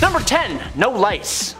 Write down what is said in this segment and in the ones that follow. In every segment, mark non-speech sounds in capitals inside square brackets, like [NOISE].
Number 10. No lice.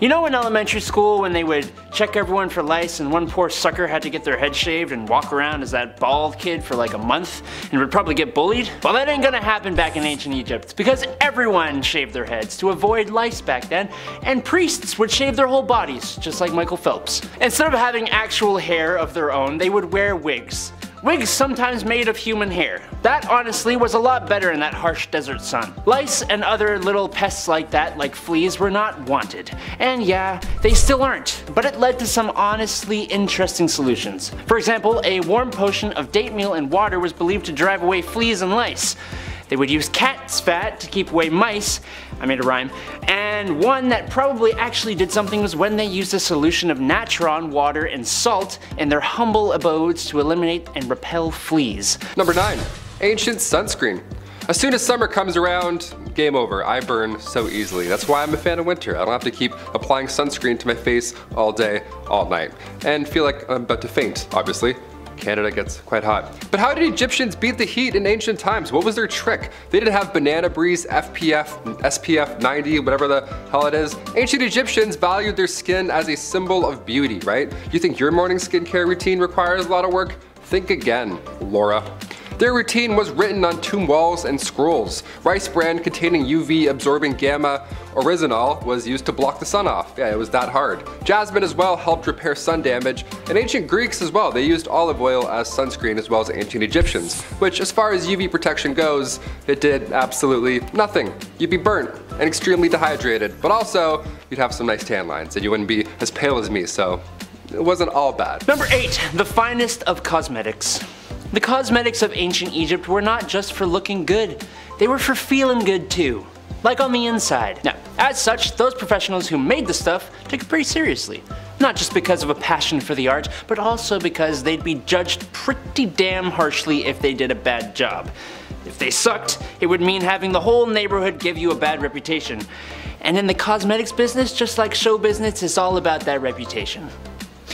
You know in elementary school when they would check everyone for lice and one poor sucker had to get their head shaved and walk around as that bald kid for like a month and would probably get bullied? Well that ain't gonna happen back in ancient Egypt because everyone shaved their heads to avoid lice back then and priests would shave their whole bodies just like Michael Phelps. Instead of having actual hair of their own they would wear wigs. Wigs sometimes made of human hair. That honestly was a lot better in that harsh desert sun. Lice and other little pests like that, like fleas, were not wanted. And yeah, they still aren't, but it led to some honestly interesting solutions. For example, a warm potion of date meal and water was believed to drive away fleas and lice. They would use cat's fat to keep away mice, I made a rhyme, and one that probably actually did something was when they used a solution of natron, water, and salt in their humble abodes to eliminate and repel fleas. Number 9. Ancient sunscreen. As soon as summer comes around, game over. I burn so easily. That's why I'm a fan of winter. I don't have to keep applying sunscreen to my face all day, all night. And feel like I'm about to faint, obviously. Canada gets quite hot. But how did Egyptians beat the heat in ancient times? What was their trick? They didn't have banana breeze, FPF, SPF 90, whatever the hell it is. Ancient Egyptians valued their skin as a symbol of beauty, right? You think your morning skincare routine requires a lot of work? Think again, Laura. Their routine was written on tomb walls and scrolls. Rice bran containing UV absorbing gamma oryzanol was used to block the sun off. Yeah, it was that hard. Jasmine as well helped repair sun damage, and ancient Greeks as well. They used olive oil as sunscreen as well as ancient Egyptians, which as far as UV protection goes, it did absolutely nothing. You'd be burnt and extremely dehydrated, but also you'd have some nice tan lines and you wouldn't be as pale as me, so it wasn't all bad. Number 8. The finest of cosmetics. The cosmetics of ancient Egypt were not just for looking good, they were for feeling good too. Like on the inside. Now, as such, those professionals who made the stuff took it pretty seriously. Not just because of a passion for the art, but also because they'd be judged pretty damn harshly if they did a bad job. If they sucked, it would mean having the whole neighborhood give you a bad reputation. And in the cosmetics business, just like show business, it's all about that reputation.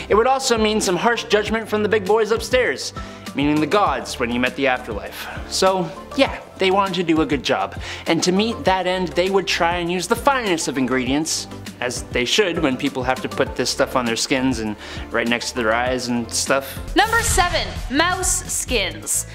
It would also mean some harsh judgment from the big boys upstairs meaning the gods when you met the afterlife. So yeah, they wanted to do a good job. And to meet that end, they would try and use the finest of ingredients, as they should when people have to put this stuff on their skins and right next to their eyes and stuff. Number 7. Mouse skins.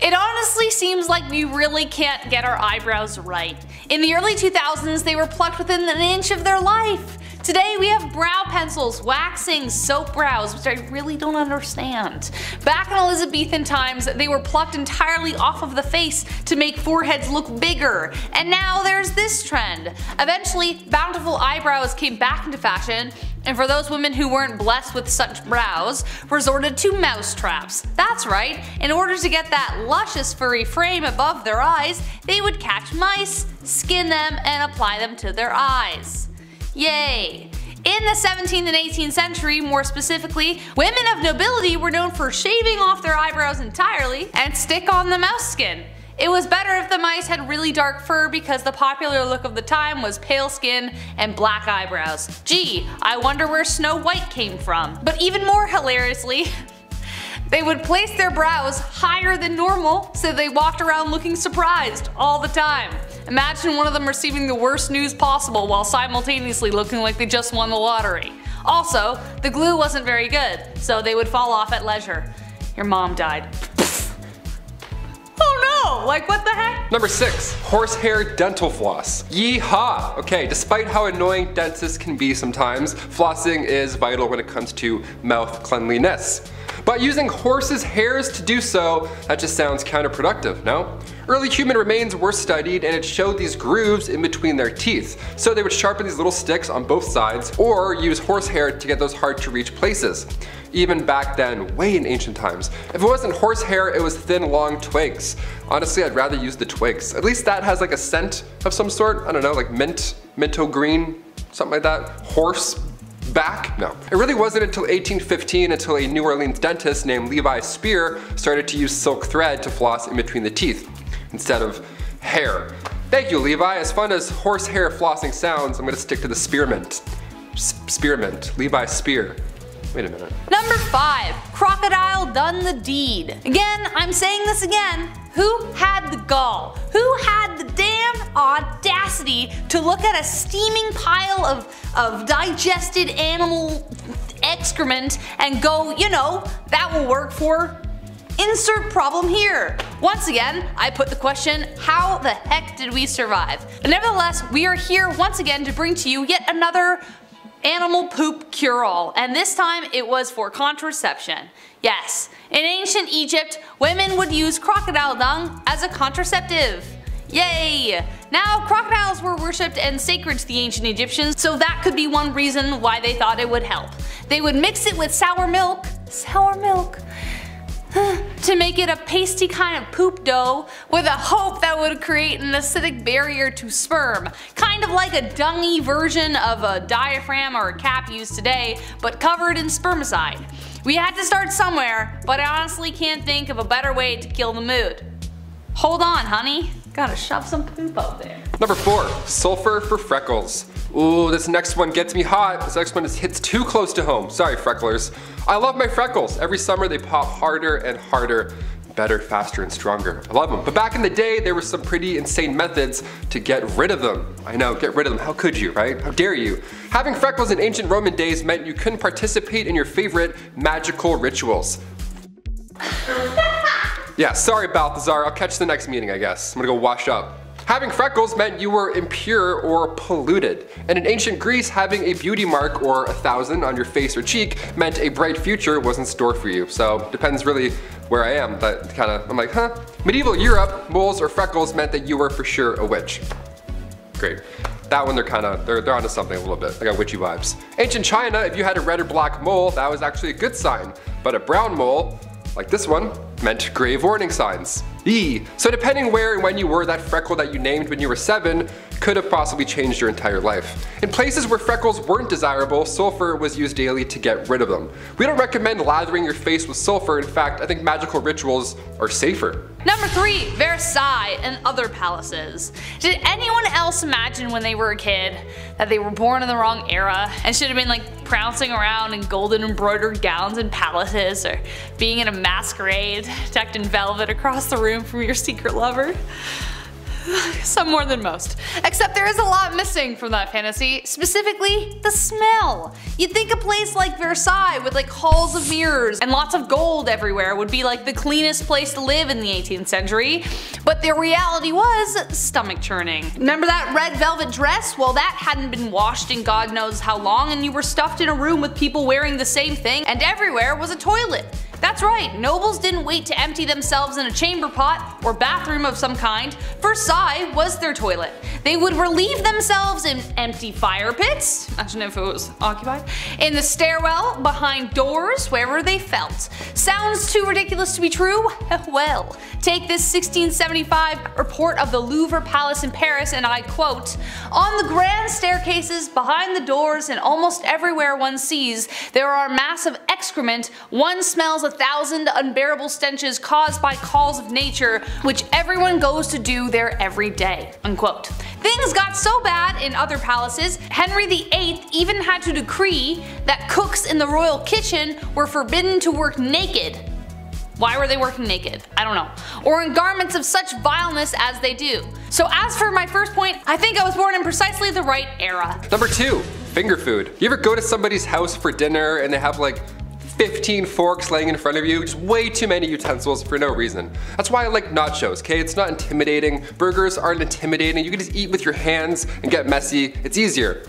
It honestly seems like we really can't get our eyebrows right. In the early 2000s they were plucked within an inch of their life. Today we have brow pencils, waxing, soap brows, which I really don't understand. Back in Elizabethan times, they were plucked entirely off of the face to make foreheads look bigger. And now there's this trend. Eventually, bountiful eyebrows came back into fashion, and for those women who weren't blessed with such brows, resorted to mouse traps. That's right, in order to get that luscious furry frame above their eyes, they would catch mice, skin them, and apply them to their eyes. Yay! In the 17th and 18th century, more specifically, women of nobility were known for shaving off their eyebrows entirely and stick on the mouse skin. It was better if the mice had really dark fur because the popular look of the time was pale skin and black eyebrows. Gee, I wonder where Snow White came from. But even more hilariously, [LAUGHS] they would place their brows higher than normal so they walked around looking surprised all the time. Imagine one of them receiving the worst news possible while simultaneously looking like they just won the lottery. Also, the glue wasn't very good, so they would fall off at leisure. Your mom died. [LAUGHS] oh no! Oh, like what the heck? Number 6. Horsehair dental floss. Yeehaw! Okay, despite how annoying dentists can be sometimes, flossing is vital when it comes to mouth cleanliness. But using horses' hairs to do so, that just sounds counterproductive, no? Early human remains were studied and it showed these grooves in between their teeth. So they would sharpen these little sticks on both sides or use horsehair to get those hard to reach places. Even back then, way in ancient times. If it wasn't horsehair, it was thin long twigs. Honestly, I'd rather use the twigs. At least that has like a scent of some sort. I don't know, like mint, minto green, something like that. Horse back? No. It really wasn't until 1815 until a New Orleans dentist named Levi Spear started to use silk thread to floss in between the teeth instead of hair. Thank you Levi, as fun as horsehair flossing sounds, I'm gonna stick to the spearmint. S spearmint, Levi Spear. Wait a minute. Number 5. Crocodile done the deed. Again, I'm saying this again. Who had the gall? Who had the damn damn audacity to look at a steaming pile of, of digested animal excrement and go, you know, that will work for Insert problem here. Once again, I put the question, how the heck did we survive? But nevertheless, we are here once again to bring to you yet another animal poop cure-all, and this time it was for contraception. Yes, in ancient Egypt, women would use crocodile dung as a contraceptive. Yay! Now, crocodiles were worshipped and sacred to the ancient Egyptians, so that could be one reason why they thought it would help. They would mix it with sour milk, sour milk, [SIGHS] to make it a pasty kind of poop dough with a hope that would create an acidic barrier to sperm. Kind of like a dungy version of a diaphragm or a cap used today, but covered in spermicide. We had to start somewhere, but I honestly can't think of a better way to kill the mood. Hold on, honey. Gotta shove some poop out there. Number four, sulfur for freckles. Ooh, this next one gets me hot. This next one is, hits too close to home. Sorry, frecklers. I love my freckles. Every summer they pop harder and harder better, faster, and stronger. I love them. But back in the day, there were some pretty insane methods to get rid of them. I know, get rid of them. How could you, right? How dare you? Having freckles in ancient Roman days meant you couldn't participate in your favorite magical rituals. [LAUGHS] yeah, sorry Balthazar, I'll catch the next meeting I guess. I'm gonna go wash up. Having freckles meant you were impure or polluted. And in ancient Greece, having a beauty mark or a thousand on your face or cheek meant a bright future was in store for you. So depends really where I am, but kind of, I'm like, huh? Medieval Europe, moles or freckles meant that you were for sure a witch. Great. That one they're kind of, they're, they're onto something a little bit. They got witchy vibes. Ancient China, if you had a red or black mole, that was actually a good sign. But a brown mole, like this one, meant grave warning signs. E. So depending where and when you were, that freckle that you named when you were 7 could have possibly changed your entire life. In places where freckles weren't desirable, sulfur was used daily to get rid of them. We don't recommend lathering your face with sulfur, in fact I think magical rituals are safer. Number 3. Versailles and other palaces. Did anyone else imagine when they were a kid that they were born in the wrong era and should have been like prancing around in golden embroidered gowns in palaces or being in a masquerade decked in velvet across the room from your secret lover? Some more than most. Except there is a lot missing from that fantasy, specifically the smell. You'd think a place like Versailles with like halls of mirrors and lots of gold everywhere would be like the cleanest place to live in the 18th century, but the reality was stomach churning. Remember that red velvet dress? Well that hadn't been washed in god knows how long and you were stuffed in a room with people wearing the same thing and everywhere was a toilet. That's right, nobles didn't wait to empty themselves in a chamber pot or bathroom of some kind. Versailles was their toilet. They would relieve themselves in empty fire pits, imagine if it was occupied, in the stairwell, behind doors, wherever they felt. Sounds too ridiculous to be true? [LAUGHS] well, take this 1675 report of the Louvre Palace in Paris and I quote, On the grand staircases, behind the doors, and almost everywhere one sees, there are masses of excrement, one smells a thousand unbearable stenches caused by calls of nature, which everyone goes to do there every day. Unquote. Things got so bad in other palaces, Henry VIII even had to decree that cooks in the royal kitchen were forbidden to work naked. Why were they working naked? I don't know. Or in garments of such vileness as they do. So as for my first point, I think I was born in precisely the right era. Number two, finger food. You ever go to somebody's house for dinner and they have like 15 forks laying in front of you, just way too many utensils for no reason. That's why I like nachos, okay? It's not intimidating. Burgers aren't intimidating. You can just eat with your hands and get messy. It's easier.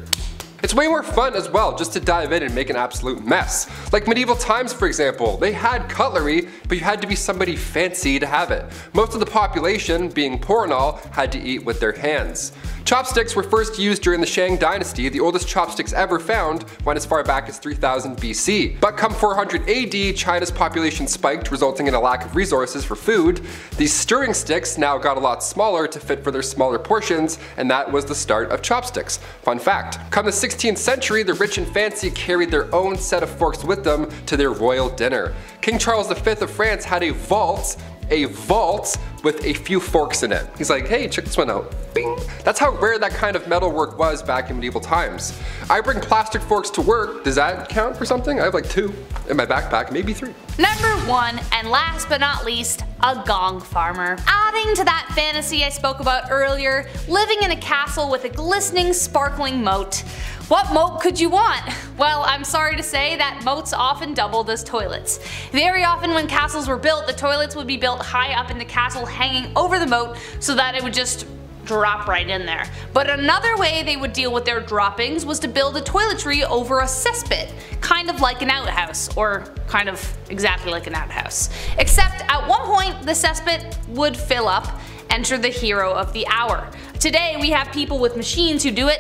It's way more fun as well just to dive in and make an absolute mess. Like medieval times for example, they had cutlery, but you had to be somebody fancy to have it. Most of the population, being poor and all, had to eat with their hands. Chopsticks were first used during the Shang dynasty, the oldest chopsticks ever found went as far back as 3000 BC. But come 400 AD, China's population spiked, resulting in a lack of resources for food. These stirring sticks now got a lot smaller to fit for their smaller portions, and that was the start of chopsticks. Fun fact, come the 16th century, the rich and fancy carried their own set of forks with them to their royal dinner. King Charles V of France had a vault a vault with a few forks in it. He's like, hey, check this one out. Bing. That's how rare that kind of metal work was back in medieval times. I bring plastic forks to work. Does that count for something? I have like two in my backpack, maybe three. Number one, and last but not least, a gong farmer. Adding to that fantasy I spoke about earlier, living in a castle with a glistening, sparkling moat. What moat could you want? Well, I'm sorry to say that moats often doubled as toilets. Very often when castles were built, the toilets would be built high up in the castle hanging over the moat so that it would just drop right in there. But another way they would deal with their droppings was to build a toiletry over a cesspit, kind of like an outhouse, or kind of exactly like an outhouse. Except at one point the cesspit would fill up, enter the hero of the hour. Today we have people with machines who do it,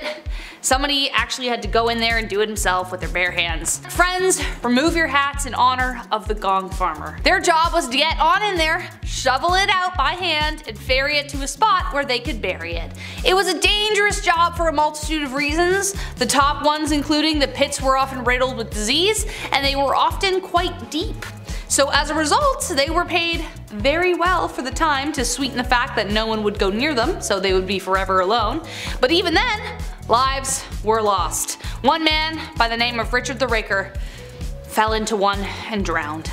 Somebody actually had to go in there and do it himself with their bare hands. Friends, remove your hats in honor of the gong farmer. Their job was to get on in there, shovel it out by hand, and ferry it to a spot where they could bury it. It was a dangerous job for a multitude of reasons, the top ones including the pits were often riddled with disease, and they were often quite deep. So as a result, they were paid very well for the time to sweeten the fact that no one would go near them, so they would be forever alone. But even then, Lives were lost. One man by the name of Richard the Raker fell into one and drowned.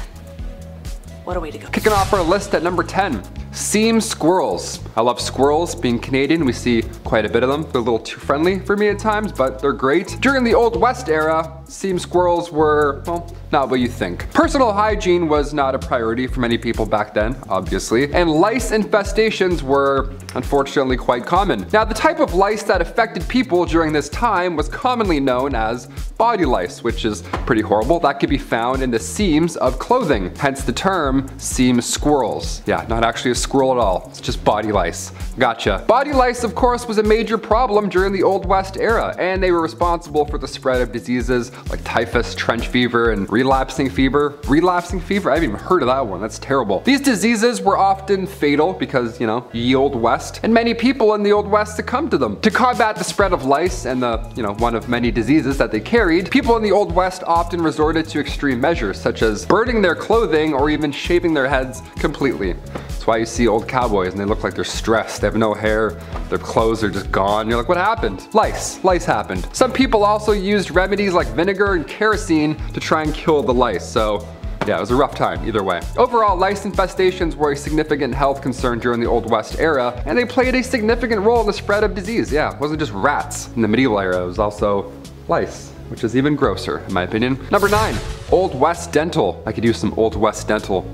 What a way to go. Kicking off our list at number 10. Seam squirrels. I love squirrels. Being Canadian, we see quite a bit of them. They're a little too friendly for me at times, but they're great. During the Old West era, seam squirrels were, well, not what you think. Personal hygiene was not a priority for many people back then, obviously, and lice infestations were unfortunately quite common. Now the type of lice that affected people during this time was commonly known as body lice, which is pretty horrible. That could be found in the seams of clothing, hence the term seam squirrels. Yeah, not actually a squirrel at all, it's just body lice. Gotcha. Body lice of course was a major problem during the Old West era, and they were responsible for the spread of diseases like typhus, trench fever, and relapsing fever. Relapsing fever? I haven't even heard of that one. That's terrible. These diseases were often fatal because, you know, ye old west, and many people in the old west succumbed to them. To combat the spread of lice and the, you know, one of many diseases that they carried, people in the old west often resorted to extreme measures such as burning their clothing or even shaving their heads completely. That's why you see old cowboys and they look like they're stressed. They have no hair, their clothes are just gone. You're like, what happened? Lice. Lice happened. Some people also used remedies like vinegar and kerosene to try and kill the lice. So yeah, it was a rough time either way. Overall, lice infestations were a significant health concern during the Old West era, and they played a significant role in the spread of disease. Yeah, it wasn't just rats in the medieval era, it was also lice which is even grosser in my opinion. Number nine, Old West Dental. I could use some Old West Dental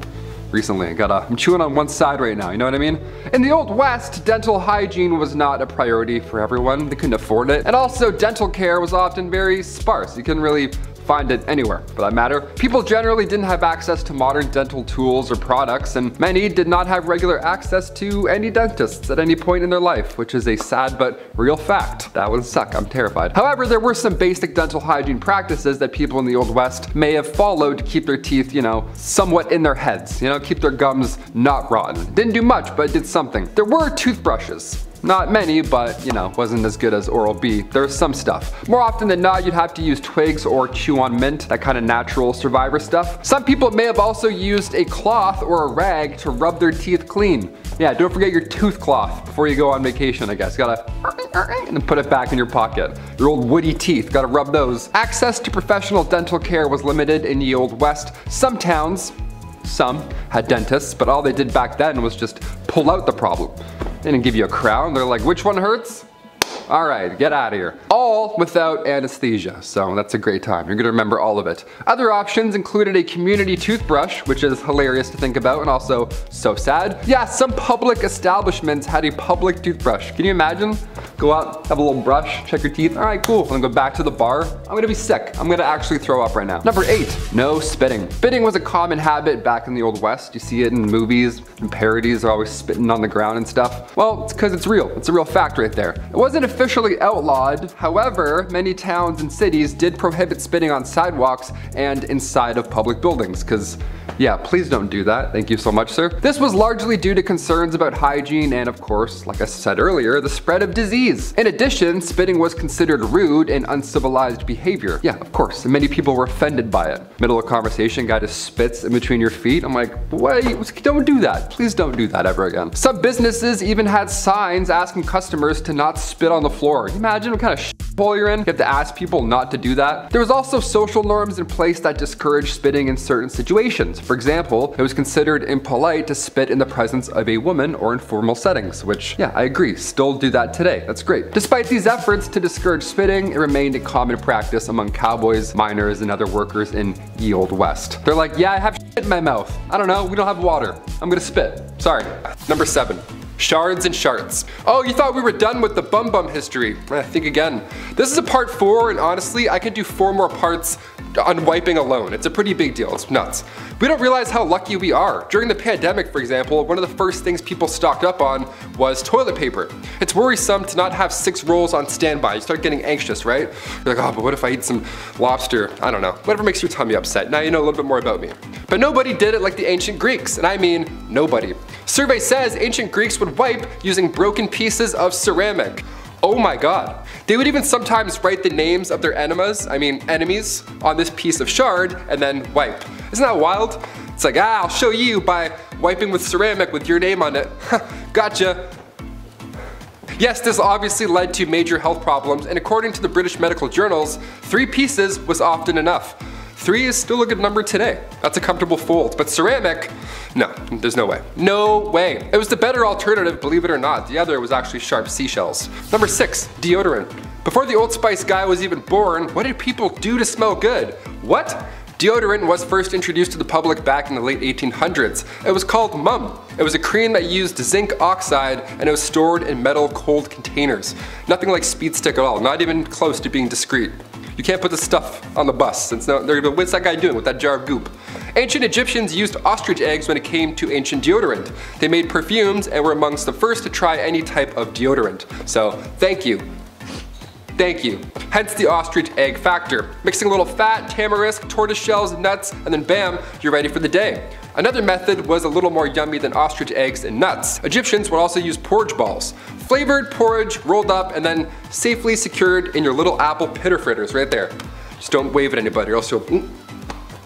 recently. I got a, I'm chewing on one side right now, you know what I mean? In the Old West, dental hygiene was not a priority for everyone. They couldn't afford it. And also, dental care was often very sparse. You couldn't really find it anywhere for that matter. People generally didn't have access to modern dental tools or products and many did not have regular access to any dentists at any point in their life, which is a sad but real fact. That would suck, I'm terrified. However, there were some basic dental hygiene practices that people in the Old West may have followed to keep their teeth, you know, somewhat in their heads, you know, keep their gums not rotten. Didn't do much, but did something. There were toothbrushes. Not many, but you know, wasn't as good as Oral-B. There's some stuff. More often than not, you'd have to use twigs or chew on mint, that kind of natural survivor stuff. Some people may have also used a cloth or a rag to rub their teeth clean. Yeah, don't forget your tooth cloth before you go on vacation, I guess. You gotta and put it back in your pocket. Your old woody teeth, gotta rub those. Access to professional dental care was limited in the Old West. Some towns, some, had dentists, but all they did back then was just pull out the problem. They didn't give you a crown. They're like, which one hurts? All right, get out of here. All without anesthesia, so that's a great time. You're gonna remember all of it. Other options included a community toothbrush, which is hilarious to think about and also so sad. Yeah, some public establishments had a public toothbrush. Can you imagine? Go out, have a little brush, check your teeth. All right, cool. I'm gonna go back to the bar. I'm gonna be sick. I'm gonna actually throw up right now. Number eight, no spitting. Spitting was a common habit back in the Old West. You see it in movies and parodies. They're always spitting on the ground and stuff. Well, it's because it's real. It's a real fact right there. It wasn't a officially outlawed. However, many towns and cities did prohibit spitting on sidewalks and inside of public buildings, because yeah, please don't do that. Thank you so much, sir. This was largely due to concerns about hygiene and of course, like I said earlier, the spread of disease. In addition, spitting was considered rude and uncivilized behavior. Yeah, of course, and many people were offended by it. Middle of conversation, guy just spits in between your feet. I'm like, wait, don't do that. Please don't do that ever again. Some businesses even had signs asking customers to not spit on the floor. Imagine what kind of hole you're in. You have to ask people not to do that. There was also social norms in place that discouraged spitting in certain situations. For example, it was considered impolite to spit in the presence of a woman or in formal settings, which, yeah, I agree, still do that today. That's great. Despite these efforts to discourage spitting, it remained a common practice among cowboys, miners, and other workers in ye old west. They're like, yeah, I have shit in my mouth. I don't know, we don't have water. I'm gonna spit. Sorry. Number seven. Shards and Sharts. Oh, you thought we were done with the Bum Bum history. I think again. This is a part four, and honestly, I could do four more parts on wiping alone. It's a pretty big deal, it's nuts. We don't realize how lucky we are. During the pandemic, for example, one of the first things people stocked up on was toilet paper. It's worrisome to not have six rolls on standby. You start getting anxious, right? You're like, oh, but what if I eat some lobster? I don't know. Whatever makes your tummy upset. Now you know a little bit more about me. But nobody did it like the ancient Greeks, and I mean nobody. Survey says ancient Greeks would wipe using broken pieces of ceramic. Oh my god. They would even sometimes write the names of their enemas, I mean enemies, on this piece of shard and then wipe. Isn't that wild? It's like, ah, I'll show you by wiping with ceramic with your name on it. [LAUGHS] gotcha. Yes, this obviously led to major health problems, and according to the British medical journals, three pieces was often enough. Three is still a good number today. That's a comfortable fold, but ceramic, no, there's no way. No way. It was the better alternative, believe it or not. The other was actually sharp seashells. Number six, deodorant. Before the Old Spice guy was even born, what did people do to smell good? What? Deodorant was first introduced to the public back in the late 1800s. It was called Mum. It was a cream that used zinc oxide and it was stored in metal cold containers. Nothing like speed stick at all, not even close to being discreet. You can't put this stuff on the bus. Since now, they're gonna, what's that guy doing with that jar of goop? Ancient Egyptians used ostrich eggs when it came to ancient deodorant. They made perfumes and were amongst the first to try any type of deodorant. So thank you. Thank you. Hence the ostrich egg factor. Mixing a little fat, tamarisk, tortoise shells, nuts, and then bam, you're ready for the day. Another method was a little more yummy than ostrich eggs and nuts. Egyptians would also use porridge balls. Flavored porridge rolled up and then safely secured in your little apple pitter fritters right there. Just don't wave at anybody or else you'll, mm,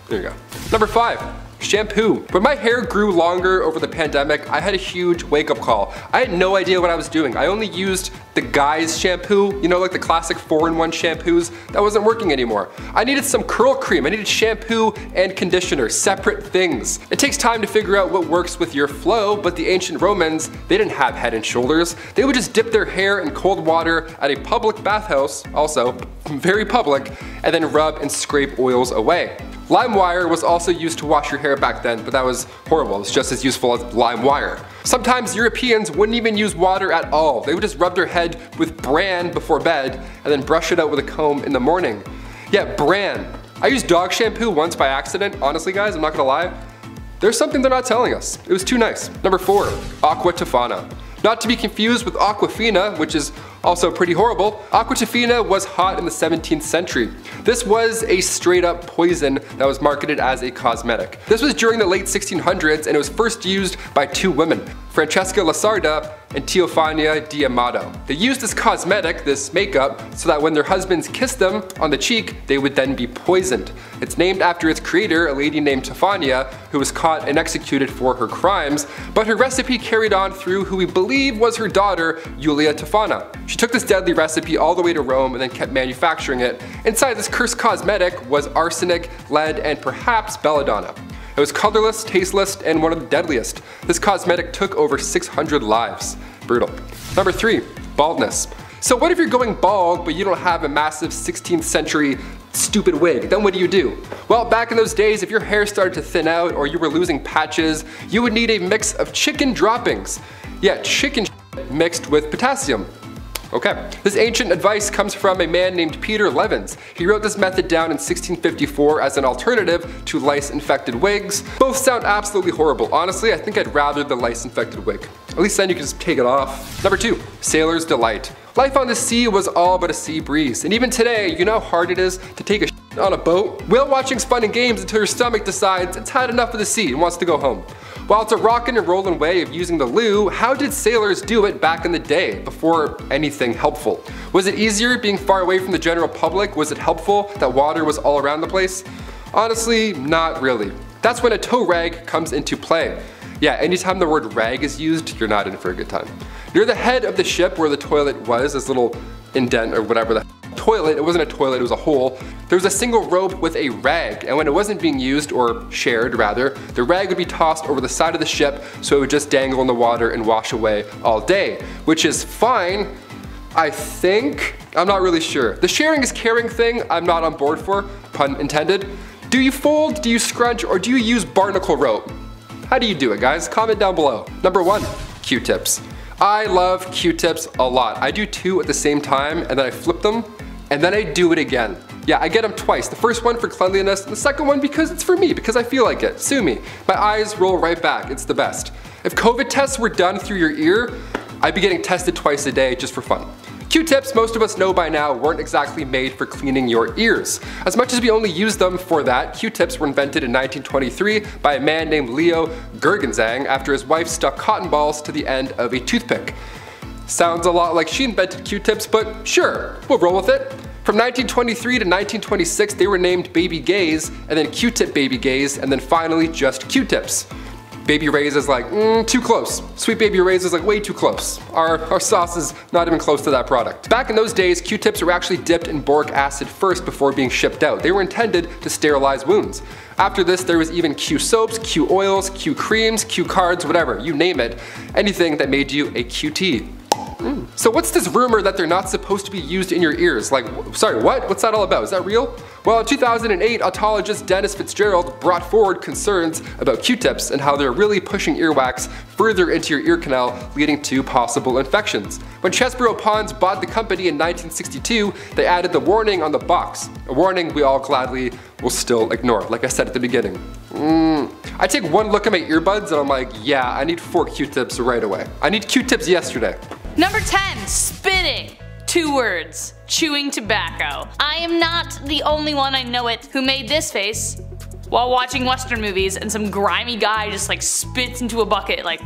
there you go. Number five, Shampoo. When my hair grew longer over the pandemic, I had a huge wake up call. I had no idea what I was doing. I only used the guy's shampoo, you know, like the classic 4-in-1 shampoos. That wasn't working anymore. I needed some curl cream. I needed shampoo and conditioner, separate things. It takes time to figure out what works with your flow, but the ancient Romans, they didn't have head and shoulders. They would just dip their hair in cold water at a public bathhouse, also very public, and then rub and scrape oils away. LimeWire was also used to wash your hair back then, but that was horrible. It's just as useful as lime wire. Sometimes Europeans wouldn't even use water at all. They would just rub their head with bran before bed and then brush it out with a comb in the morning. Yeah, bran. I used dog shampoo once by accident. Honestly guys, I'm not gonna lie. There's something they're not telling us. It was too nice. Number four, Aqua Tofana. Not to be confused with Aquafina, which is also pretty horrible, Aquatofina was hot in the 17th century. This was a straight up poison that was marketed as a cosmetic. This was during the late 1600s and it was first used by two women, Francesca Lasarda and Teofania di Adamo. They used this cosmetic, this makeup, so that when their husbands kissed them on the cheek, they would then be poisoned. It's named after its creator, a lady named Tofania, who was caught and executed for her crimes, but her recipe carried on through who we believe was her daughter, Julia Tofana. She took this deadly recipe all the way to Rome and then kept manufacturing it. Inside this cursed cosmetic was arsenic, lead, and perhaps belladonna. It was colorless, tasteless, and one of the deadliest. This cosmetic took over 600 lives. Brutal. Number three, baldness. So what if you're going bald, but you don't have a massive 16th century stupid wig, then what do you do? Well, back in those days, if your hair started to thin out or you were losing patches, you would need a mix of chicken droppings. Yeah, chicken mixed with potassium. Okay, this ancient advice comes from a man named Peter Levens. He wrote this method down in 1654 as an alternative to lice-infected wigs. Both sound absolutely horrible. Honestly, I think I'd rather the lice-infected wig. At least then you can just take it off. Number two, sailor's delight. Life on the sea was all but a sea breeze, and even today, you know how hard it is to take a on a boat? Whale watching's fun and games until your stomach decides it's had enough of the sea and wants to go home. While it's a rockin' and rollin' way of using the loo, how did sailors do it back in the day, before anything helpful? Was it easier being far away from the general public? Was it helpful that water was all around the place? Honestly, not really. That's when a tow rag comes into play. Yeah, anytime the word rag is used, you're not in for a good time. Near the head of the ship where the toilet was, this little indent or whatever the toilet, it wasn't a toilet, it was a hole, there was a single rope with a rag, and when it wasn't being used, or shared rather, the rag would be tossed over the side of the ship so it would just dangle in the water and wash away all day, which is fine, I think. I'm not really sure. The sharing is caring thing, I'm not on board for, pun intended. Do you fold, do you scrunch, or do you use barnacle rope? How do you do it, guys? Comment down below. Number one, Q-tips. I love Q-tips a lot. I do two at the same time, and then I flip them, and then I do it again. Yeah, I get them twice. The first one for cleanliness, the second one because it's for me, because I feel like it. Sue me. My eyes roll right back. It's the best. If COVID tests were done through your ear, I'd be getting tested twice a day just for fun. Q-tips, most of us know by now, weren't exactly made for cleaning your ears. As much as we only use them for that, Q-tips were invented in 1923 by a man named Leo Gerstenzang after his wife stuck cotton balls to the end of a toothpick. Sounds a lot like she invented Q-tips, but sure, we'll roll with it. From 1923 to 1926, they were named Baby Gays, and then Q-tip Baby Gays, and then finally just Q-tips. Baby Ray's is like, mm, too close. Sweet Baby Ray's is like way too close. Our, our sauce is not even close to that product. Back in those days, Q-tips were actually dipped in boric acid first before being shipped out. They were intended to sterilize wounds. After this, there was even Q soaps, Q oils, Q creams, Q cards, whatever, you name it. Anything that made you a QT. So what's this rumor that they're not supposed to be used in your ears? Like, sorry, what? What's that all about? Is that real? Well, in 2008, otologist Dennis Fitzgerald brought forward concerns about Q-tips and how they're really pushing earwax further into your ear canal, leading to possible infections. When Chesebrough Ponds bought the company in 1962, they added the warning on the box, a warning we all gladly will still ignore, like I said at the beginning. Mm. I take one look at my earbuds and I'm like, yeah, I need four Q-tips right away. I need Q-tips yesterday. Number 10, spitting. Two words, chewing tobacco. I am not the only one I know it who made this face while watching western movies and some grimy guy just like spits into a bucket like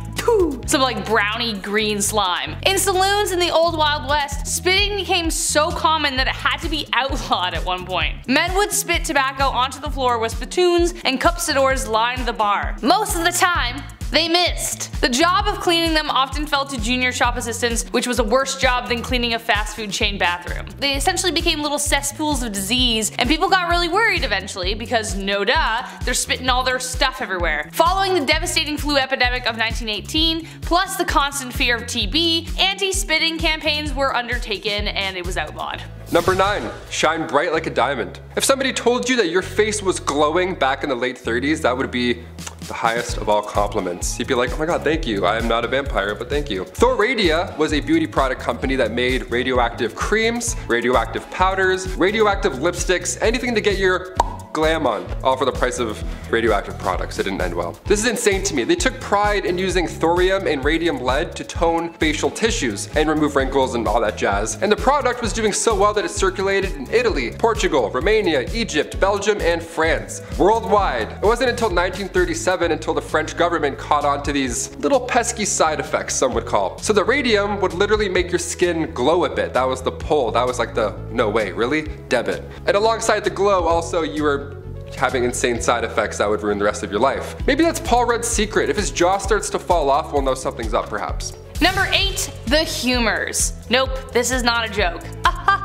some like brownie green slime. In saloons in the old wild west, spitting became so common that it had to be outlawed at one point. Men would spit tobacco onto the floor with spittoons and cuspidors lined the bar. Most of the time, they missed. The job of cleaning them often fell to junior shop assistants, which was a worse job than cleaning a fast food chain bathroom. They essentially became little cesspools of disease, and people got really worried eventually because no duh, they're spitting all their stuff everywhere. Following the devastating flu epidemic of 1918, plus the constant fear of TB, anti-spitting campaigns were undertaken and it was outlawed. Number 9. Shine bright like a diamond. If somebody told you that your face was glowing back in the late 30s, that would be the highest of all compliments. You'd be like, oh my god, thank you. I am not a vampire, but thank you. Tho-Radia was a beauty product company that made radioactive creams, radioactive powders, radioactive lipsticks, anything to get your glam on, all for the price of radioactive products. It didn't end well. This is insane to me. They took pride in using thorium and radium lead to tone facial tissues and remove wrinkles and all that jazz. And the product was doing so well that it circulated in Italy, Portugal, Romania, Egypt, Belgium, and France. Worldwide. It wasn't until 1937 until the French government caught on to these little pesky side effects, some would call. So the radium would literally make your skin glow a bit. That was the pull. That was like the, no way, really? Debit. And alongside the glow, also you were having insane side effects that would ruin the rest of your life. Maybe that's Paul Rudd's secret. If his jaw starts to fall off, we'll know something's up perhaps. Number 8. The humors. Nope, this is not a joke. [LAUGHS]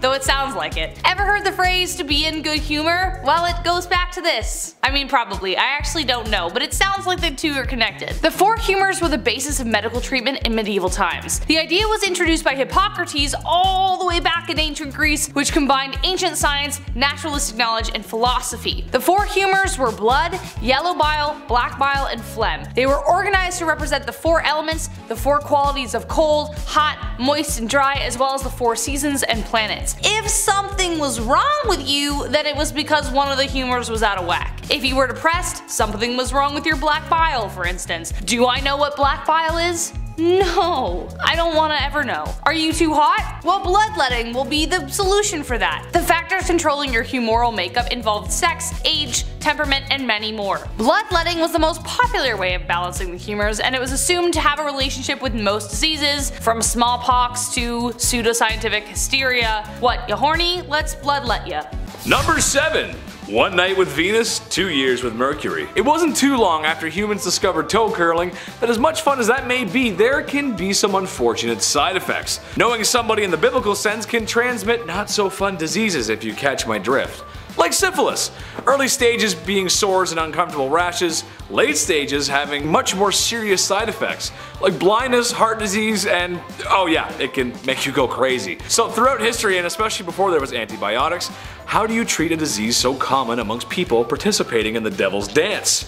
Though it sounds like it. Ever heard the phrase to be in good humor? Well, it goes back to this. I mean, probably. I actually don't know, but it sounds like the two are connected. The four humors were the basis of medical treatment in medieval times. The idea was introduced by Hippocrates all the way back in ancient Greece, which combined ancient science, naturalistic knowledge, and philosophy. The four humors were blood, yellow bile, black bile, and phlegm. They were organized to represent the four elements, the four qualities of cold, hot, moist, and dry, as well as the four seasons and planets. If something was wrong with you, then it was because one of the humors was out of whack. If you were depressed, something was wrong with your black bile, for instance. Do I know what black bile is? No, I don't want to ever know. Are you too hot? Well, bloodletting will be the solution for that. The factors controlling your humoral makeup involved sex, age, temperament, and many more. Bloodletting was the most popular way of balancing the humors, and it was assumed to have a relationship with most diseases, from smallpox to pseudoscientific hysteria. What, you horny? Let's bloodlet ya. Number 7. One night with Venus, two years with Mercury. It wasn't too long after humans discovered toe curling that as much fun as that may be, there can be some unfortunate side effects. Knowing somebody in the biblical sense can transmit not so fun diseases if you catch my drift like syphilis. Early stages being sores and uncomfortable rashes, late stages having much more serious side effects, like blindness, heart disease, and oh yeah, it can make you go crazy. So throughout history, and especially before there was antibiotics, how do you treat a disease so common amongst people participating in the devil's dance?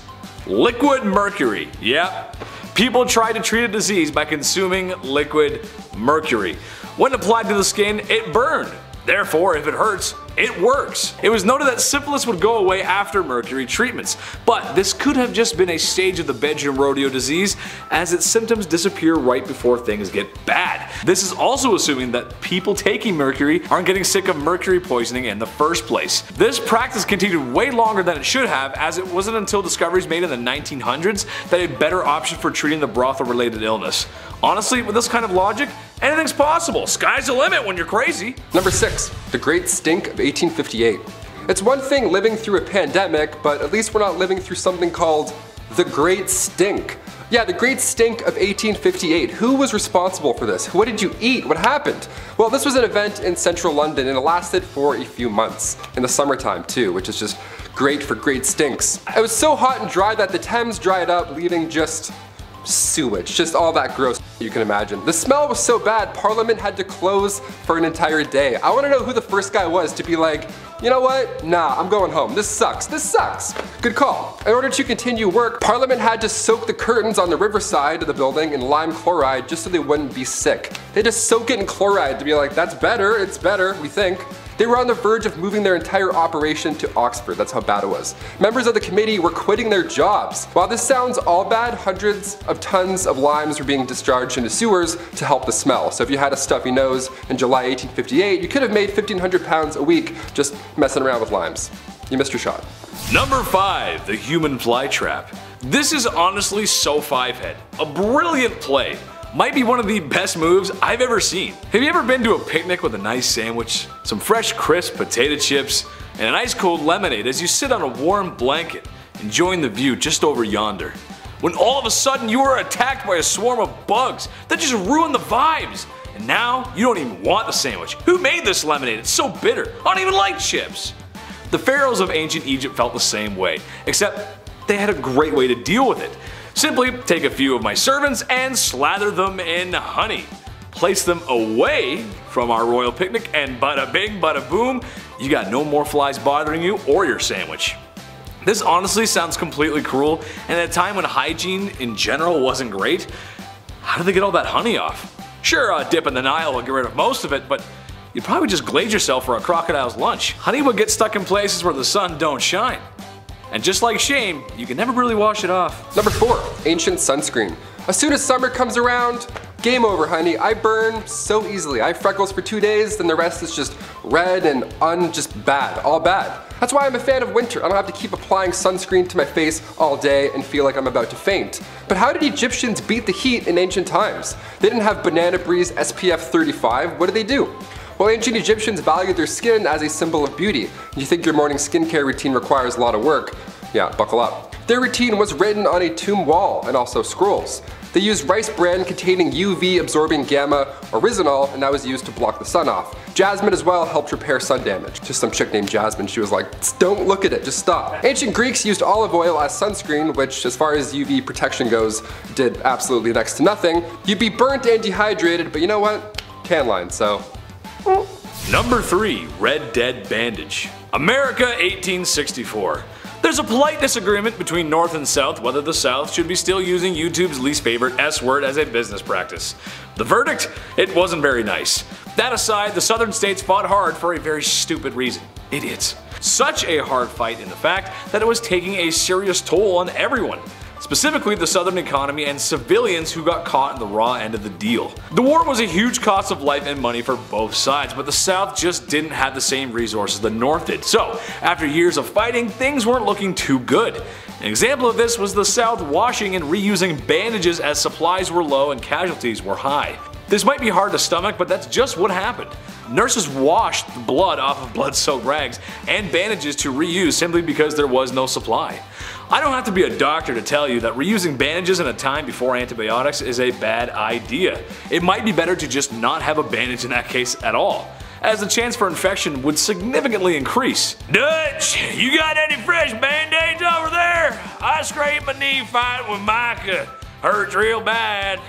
Liquid mercury, yep. People try to treat a disease by consuming liquid mercury. When applied to the skin, it burned. Therefore, if it hurts, it works. It was noted that syphilis would go away after mercury treatments, but this could have just been a stage of the bedroom rodeo disease as its symptoms disappear right before things get bad. This is also assuming that people taking mercury aren't getting sick of mercury poisoning in the first place. This practice continued way longer than it should have as it wasn't until discoveries made in the 1900s that a better option for treating the brothel related illness. Honestly, with this kind of logic, anything's possible. Sky's the limit when you're crazy. Number 6. The Great Stink of 1858. It's one thing living through a pandemic, but at least we're not living through something called the Great Stink. Yeah, the Great Stink of 1858. Who was responsible for this? What did you eat? What happened? Well, this was an event in central London and it lasted for a few months. In the summertime too, which is just great for great stinks. It was so hot and dry that the Thames dried up, leaving just sewage, just all that gross you can imagine. The smell was so bad, Parliament had to close for an entire day. I wanna know who the first guy was to be like, you know what? Nah, I'm going home. This sucks. This sucks. Good call. In order to continue work, Parliament had to soak the curtains on the riverside of the building in lime chloride just so they wouldn't be sick. They just soak it in chloride to be like, that's better, it's better, we think. They were on the verge of moving their entire operation to Oxford, that's how bad it was. Members of the committee were quitting their jobs. While this sounds all bad, hundreds of tons of limes were being discharged into sewers to help the smell. So if you had a stuffy nose in July 1858, you could have made 1500 pounds a week just messing around with limes. You missed your shot. Number 5. The Human Fly Trap. This is honestly so five-head. A brilliant play might be one of the best moves I've ever seen. Have you ever been to a picnic with a nice sandwich, some fresh crisp potato chips, and an ice cold lemonade as you sit on a warm blanket, enjoying the view just over yonder? When all of a sudden you are attacked by a swarm of bugs that just ruin the vibes. And now you don't even want the sandwich. Who made this lemonade? It's so bitter. I don't even like chips. The pharaohs of ancient Egypt felt the same way, except they had a great way to deal with it. Simply take a few of my servants and slather them in honey. Place them away from our royal picnic and bada bing bada boom, you got no more flies bothering you or your sandwich. This honestly sounds completely cruel and at a time when hygiene in general wasn't great, how did they get all that honey off? Sure, a dip in the Nile will get rid of most of it, but you'd probably just glaze yourself for a crocodile's lunch. Honey would get stuck in places where the sun don't shine. And just like shame, you can never really wash it off. Number 4. Ancient Sunscreen. As soon as summer comes around, game over honey. I burn so easily. I have freckles for two days, then the rest is just red and un just bad, all bad. That's why I'm a fan of winter. I don't have to keep applying sunscreen to my face all day and feel like I'm about to faint. But how did Egyptians beat the heat in ancient times? They didn't have Banana Breeze SPF 35. What did they do? Well, ancient Egyptians valued their skin as a symbol of beauty. You think your morning skincare routine requires a lot of work? Yeah, buckle up. Their routine was written on a tomb wall and also scrolls. They used rice bran containing UV absorbing gamma oryzanol and that was used to block the sun off. Jasmine as well helped repair sun damage. Just some chick named Jasmine, she was like, don't look at it, just stop. Ancient Greeks used olive oil as sunscreen, which as far as UV protection goes, did absolutely next to nothing. You'd be burnt and dehydrated, but you know what? Tan line, so. Number 3. Red Dead Bandage. America 1864. There's a polite disagreement between North and South whether the South should be still using YouTube's least favorite S word as a business practice. The verdict? It wasn't very nice. That aside, the southern states fought hard for a very stupid reason. Idiots. Such a hard fight in the fact that it was taking a serious toll on everyone specifically the southern economy and civilians who got caught in the raw end of the deal. The war was a huge cost of life and money for both sides, but the South just didn't have the same resources the North did. So, after years of fighting, things weren't looking too good. An example of this was the South washing and reusing bandages as supplies were low and casualties were high. This might be hard to stomach, but that's just what happened. Nurses washed blood off of blood-soaked rags and bandages to reuse simply because there was no supply. I don't have to be a doctor to tell you that reusing bandages in a time before antibiotics is a bad idea. It might be better to just not have a bandage in that case at all as the chance for infection would significantly increase. Dutch, you got any fresh band-aids over there? I scraped my knee fighting with Micah. Hurts real bad.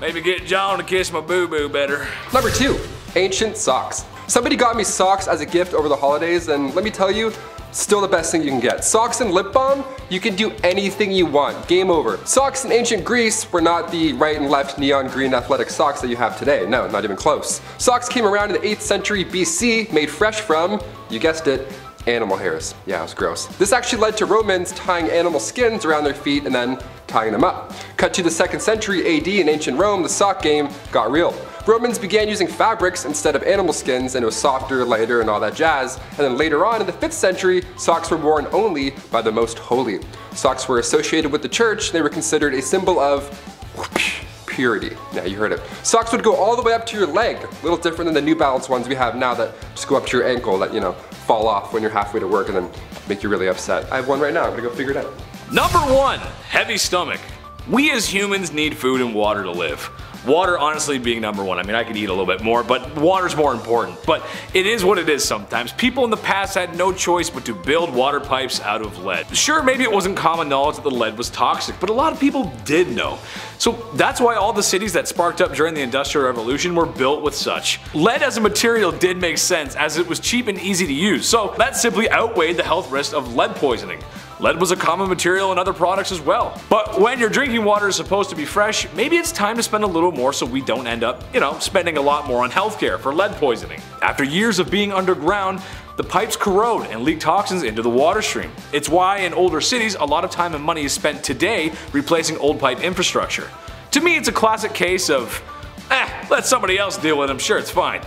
Maybe get John to kiss my boo-boo better. Number two, ancient socks. Somebody got me socks as a gift over the holidays and let me tell you, Still the best thing you can get. Socks and lip balm, you can do anything you want. Game over. Socks in ancient Greece were not the right and left neon green athletic socks that you have today. No, not even close. Socks came around in the 8th century BC, made fresh from, you guessed it, animal hairs. Yeah, it was gross. This actually led to Romans tying animal skins around their feet and then tying them up. Cut to the 2nd century AD in ancient Rome, the sock game got real. Romans began using fabrics instead of animal skins and it was softer, lighter, and all that jazz. And then later on in the 5th century, socks were worn only by the most holy. Socks were associated with the church, they were considered a symbol of purity. Yeah, you heard it. Socks would go all the way up to your leg. A little different than the New Balance ones we have now that just go up to your ankle that, you know, fall off when you're halfway to work and then make you really upset. I have one right now, I'm gonna go figure it out. Number one, heavy stomach. We as humans need food and water to live. Water honestly being number one. I mean, I could eat a little bit more, but water's more important. But it is what it is sometimes. People in the past had no choice but to build water pipes out of lead. Sure, maybe it wasn't common knowledge that the lead was toxic, but a lot of people did know. So that's why all the cities that sparked up during the Industrial Revolution were built with such. Lead as a material did make sense as it was cheap and easy to use, so that simply outweighed the health risk of lead poisoning. Lead was a common material in other products as well. But when your drinking water is supposed to be fresh, maybe it's time to spend a little more so we don't end up, you know, spending a lot more on healthcare for lead poisoning. After years of being underground, the pipes corrode and leak toxins into the water stream. It's why in older cities a lot of time and money is spent today replacing old pipe infrastructure. To me it's a classic case of, eh, let somebody else deal with it, I'm sure it's fine.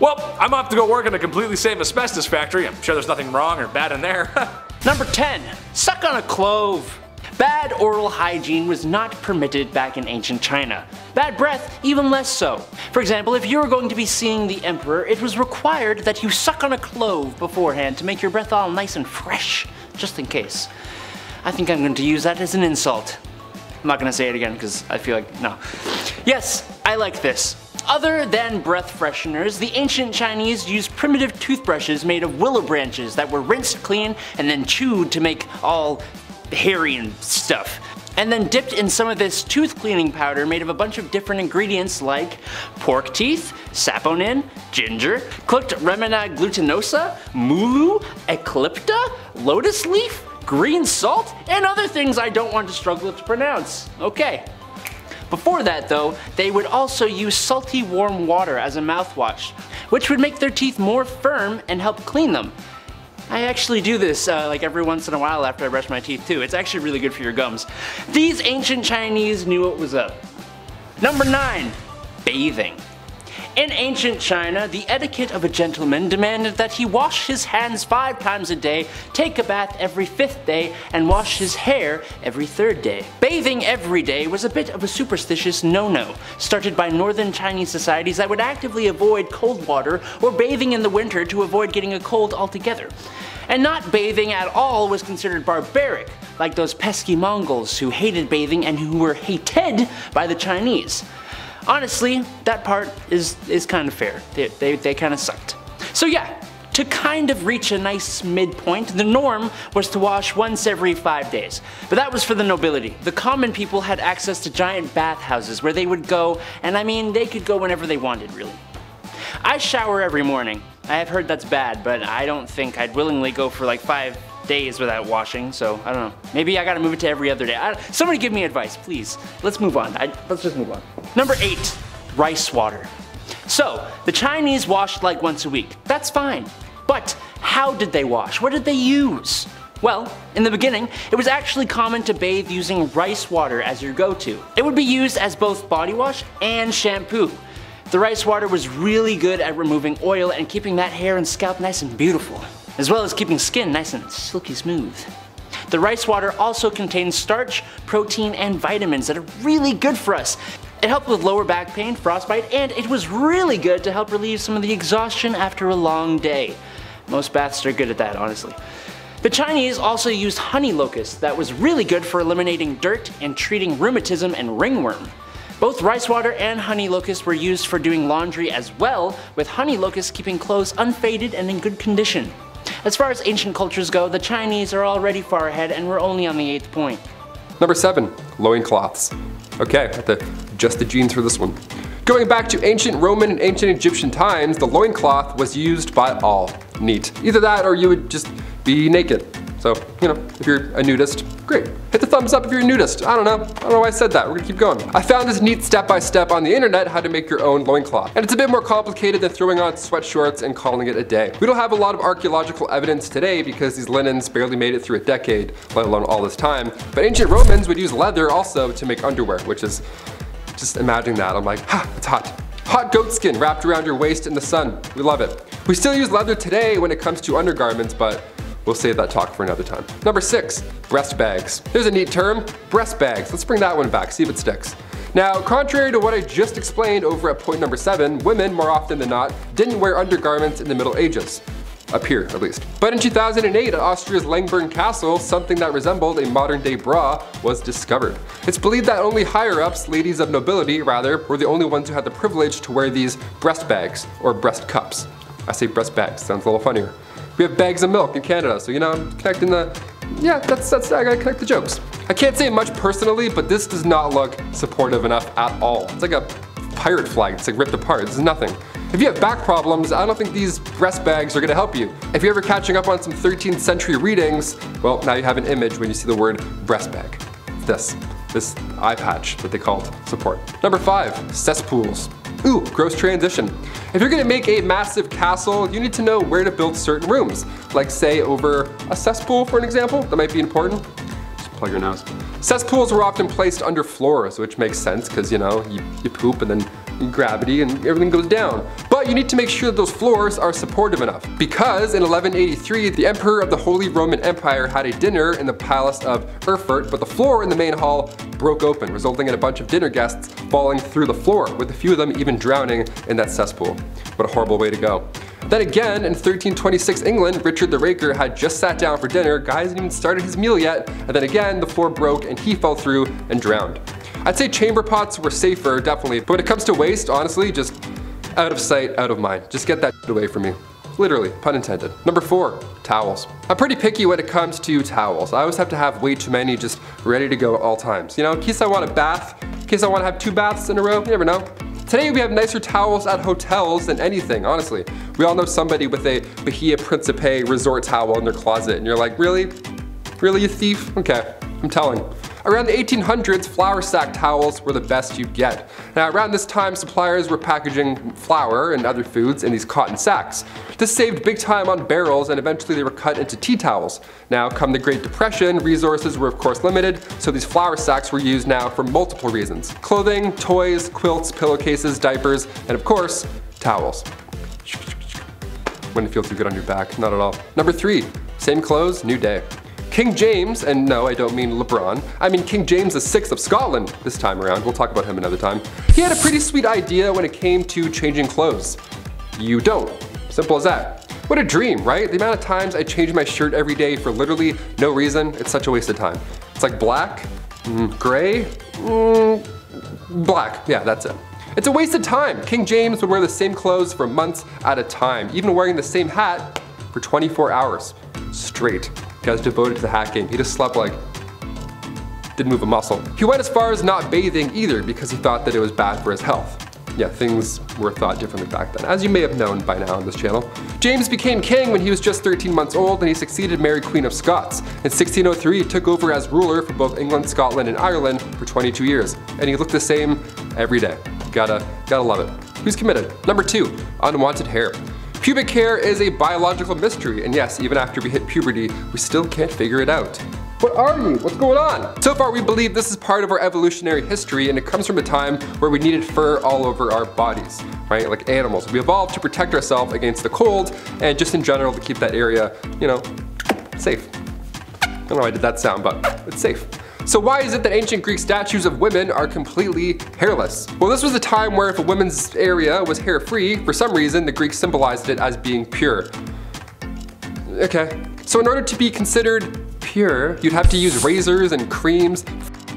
Well, I'm off to go work in a completely safe asbestos factory, I'm sure there's nothing wrong or bad in there. [LAUGHS] Number 10. Suck on a clove. Bad oral hygiene was not permitted back in ancient China. Bad breath, even less so. For example, if you were going to be seeing the emperor, it was required that you suck on a clove beforehand to make your breath all nice and fresh, just in case. I think I'm going to use that as an insult. I'm not going to say it again because I feel like, no. Yes, I like this. Other than breath fresheners, the ancient Chinese used primitive toothbrushes made of willow branches that were rinsed clean and then chewed to make all hairy and stuff. And then dipped in some of this tooth cleaning powder made of a bunch of different ingredients like pork teeth, saponin, ginger, cooked Rehmannia glutinosa, mulu, eucalypta, lotus leaf, green salt, and other things I don't want to struggle to pronounce. Okay, before that though, they would also use salty warm water as a mouthwash, which would make their teeth more firm and help clean them. I actually do this uh, like every once in a while after I brush my teeth too. It's actually really good for your gums. These ancient Chinese knew what was up. Number 9. Bathing. In ancient China, the etiquette of a gentleman demanded that he wash his hands five times a day, take a bath every fifth day, and wash his hair every third day. Bathing every day was a bit of a superstitious no-no, started by northern Chinese societies that would actively avoid cold water or bathing in the winter to avoid getting a cold altogether. And not bathing at all was considered barbaric, like those pesky Mongols who hated bathing and who were hated by the Chinese. Honestly, that part is, is kind of fair. They, they, they kind of sucked. So yeah, to kind of reach a nice midpoint, the norm was to wash once every five days. But that was for the nobility. The common people had access to giant bathhouses where they would go, and I mean, they could go whenever they wanted, really. I shower every morning. I have heard that's bad, but I don't think I'd willingly go for like five days without washing, so I don't know. Maybe I gotta move it to every other day. I, somebody give me advice, please. Let's move on. I, let's just move on. Number eight, rice water. So, the Chinese washed like once a week. That's fine. But how did they wash? What did they use? Well, in the beginning, it was actually common to bathe using rice water as your go-to. It would be used as both body wash and shampoo. The rice water was really good at removing oil and keeping that hair and scalp nice and beautiful, as well as keeping skin nice and silky smooth. The rice water also contains starch, protein, and vitamins that are really good for us. It helped with lower back pain, frostbite, and it was really good to help relieve some of the exhaustion after a long day. Most baths are good at that, honestly. The Chinese also used honey locust that was really good for eliminating dirt and treating rheumatism and ringworm. Both rice water and honey locust were used for doing laundry as well, with honey locust keeping clothes unfaded and in good condition. As far as ancient cultures go, the Chinese are already far ahead and we're only on the eighth point. Number seven, loincloths. Okay, the, just the jeans for this one. Going back to ancient Roman and ancient Egyptian times, the loincloth was used by all. Neat. Either that or you would just be naked. So, you know, if you're a nudist, great. Hit the thumbs up if you're a nudist. I don't know. I don't know why I said that. We're gonna keep going. I found this neat step-by-step -step on the internet how to make your own loincloth. And it's a bit more complicated than throwing on sweatshorts and calling it a day. We don't have a lot of archaeological evidence today because these linens barely made it through a decade, let alone all this time. But ancient Romans would use leather also to make underwear, which is just imagining that, I'm like, ha, it's hot. Hot goat skin wrapped around your waist in the sun. We love it. We still use leather today when it comes to undergarments, but we'll save that talk for another time. Number six, breast bags. There's a neat term, breast bags. Let's bring that one back, see if it sticks. Now, contrary to what I just explained over at point number seven, women, more often than not, didn't wear undergarments in the Middle Ages. Up here, at least. But in 2008 at Austria's Lengberg Castle, something that resembled a modern day bra was discovered. It's believed that only higher ups, ladies of nobility rather, were the only ones who had the privilege to wear these breast bags, or breast cups. I say breast bags, sounds a little funnier. We have bags of milk in Canada, so you know, I'm connecting the, yeah, that's, that's, I gotta connect the jokes. I can't say much personally, but this does not look supportive enough at all. It's like a pirate flag, it's like ripped apart, this is nothing. If you have back problems, I don't think these breast bags are gonna help you. If you're ever catching up on some 13th century readings, well, now you have an image when you see the word breast bag. This, this eye patch that they called support. Number five, cesspools. Ooh, gross transition. If you're gonna make a massive castle, you need to know where to build certain rooms. Like say over a cesspool for an example, that might be important. Plug your nose. Cesspools were often placed under floors, which makes sense because you know, you, you poop and then gravity and everything goes down. But you need to make sure that those floors are supportive enough. Because in 1183, the Emperor of the Holy Roman Empire had a dinner in the Palace of Erfurt, but the floor in the main hall broke open, resulting in a bunch of dinner guests falling through the floor, with a few of them even drowning in that cesspool. What a horrible way to go. Then again, in 1326 England, Richard the Raker had just sat down for dinner, guy hasn't even started his meal yet, and then again, the floor broke and he fell through and drowned. I'd say chamber pots were safer, definitely, but when it comes to waste, honestly, just out of sight, out of mind. Just get that away from me. Literally, pun intended. Number four, towels. I'm pretty picky when it comes to towels. I always have to have way too many just ready to go at all times. You know, in case I want a bath, in case I want to have two baths in a row, you never know. Today we have nicer towels at hotels than anything, honestly. We all know somebody with a Bahia Principe resort towel in their closet and you're like, really? Really, you thief? Okay, I'm telling. Around the 1800s, flour sack towels were the best you'd get. Now around this time, suppliers were packaging flour and other foods in these cotton sacks. This saved big time on barrels and eventually they were cut into tea towels. Now come the Great Depression, resources were of course limited, so these flour sacks were used now for multiple reasons. Clothing, toys, quilts, pillowcases, diapers, and of course, towels. Wouldn't feel too good on your back, not at all. Number three, same clothes, new day. King James, and no, I don't mean LeBron, I mean King James VI of Scotland this time around. We'll talk about him another time. He had a pretty sweet idea when it came to changing clothes. You don't. Simple as that. What a dream, right? The amount of times I change my shirt every day for literally no reason, it's such a waste of time. It's like black, mm, gray, mm, black, yeah, that's it. It's a waste of time. King James would wear the same clothes for months at a time, even wearing the same hat for 24 hours straight. Guy's devoted to the hat game. He just slept like didn't move a muscle. He went as far as not bathing either because he thought that it was bad for his health. Yeah, things were thought differently back then, as you may have known by now on this channel. James became king when he was just 13 months old and he succeeded Mary Queen of Scots. In 1603, he took over as ruler for both England, Scotland, and Ireland for 22 years. And he looked the same every day. Gotta, gotta love it. Who's committed? Number two, unwanted hair. Pubic hair is a biological mystery, and yes, even after we hit puberty, we still can't figure it out. What are you? What's going on? So far we believe this is part of our evolutionary history and it comes from a time where we needed fur all over our bodies, right? Like animals. We evolved to protect ourselves against the cold and just in general to keep that area, you know, safe. I don't know why I did that sound, but it's safe. So why is it that ancient Greek statues of women are completely hairless? Well, this was a time where if a woman's area was hair-free, for some reason the Greeks symbolized it as being pure. Okay. So in order to be considered pure, you'd have to use razors and creams,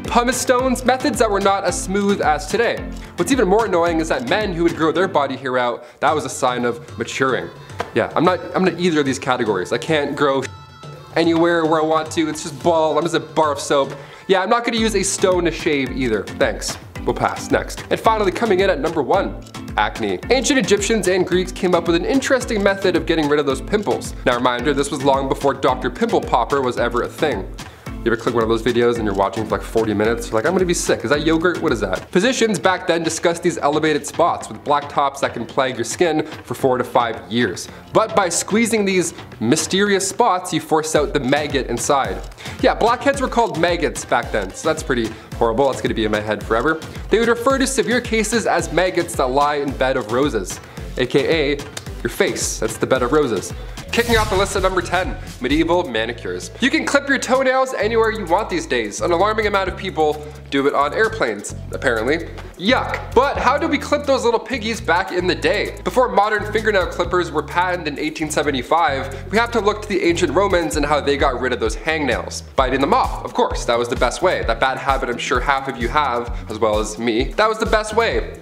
pumice stones, methods that were not as smooth as today. What's even more annoying is that men who would grow their body hair out, that was a sign of maturing. Yeah, I'm not, I'm not either of these categories. I can't grow [LAUGHS] anywhere where I want to. It's just bald, I'm just a bar of soap. Yeah, I'm not gonna use a stone to shave either. Thanks. We'll pass, next. And finally coming in at number one, acne. Ancient Egyptians and Greeks came up with an interesting method of getting rid of those pimples. Now reminder, this was long before Dr. Pimple Popper was ever a thing. You ever click one of those videos and you're watching for like 40 minutes? You're like, I'm gonna be sick. Is that yogurt? What is that? Physicians back then discussed these elevated spots with black tops that can plague your skin for four to five years. But by squeezing these mysterious spots, you force out the maggot inside. Yeah, blackheads were called maggots back then, so that's pretty horrible. That's gonna be in my head forever. They would refer to severe cases as maggots that lie in bed of roses, AKA your face. That's the bed of roses. Kicking off the list at number 10, medieval manicures. You can clip your toenails anywhere you want these days. An alarming amount of people do it on airplanes, apparently. Yuck. But how do we clip those little piggies back in the day? Before modern fingernail clippers were patented in 1875, we have to look to the ancient Romans and how they got rid of those hangnails. Biting them off, of course, that was the best way. That bad habit I'm sure half of you have, as well as me. That was the best way.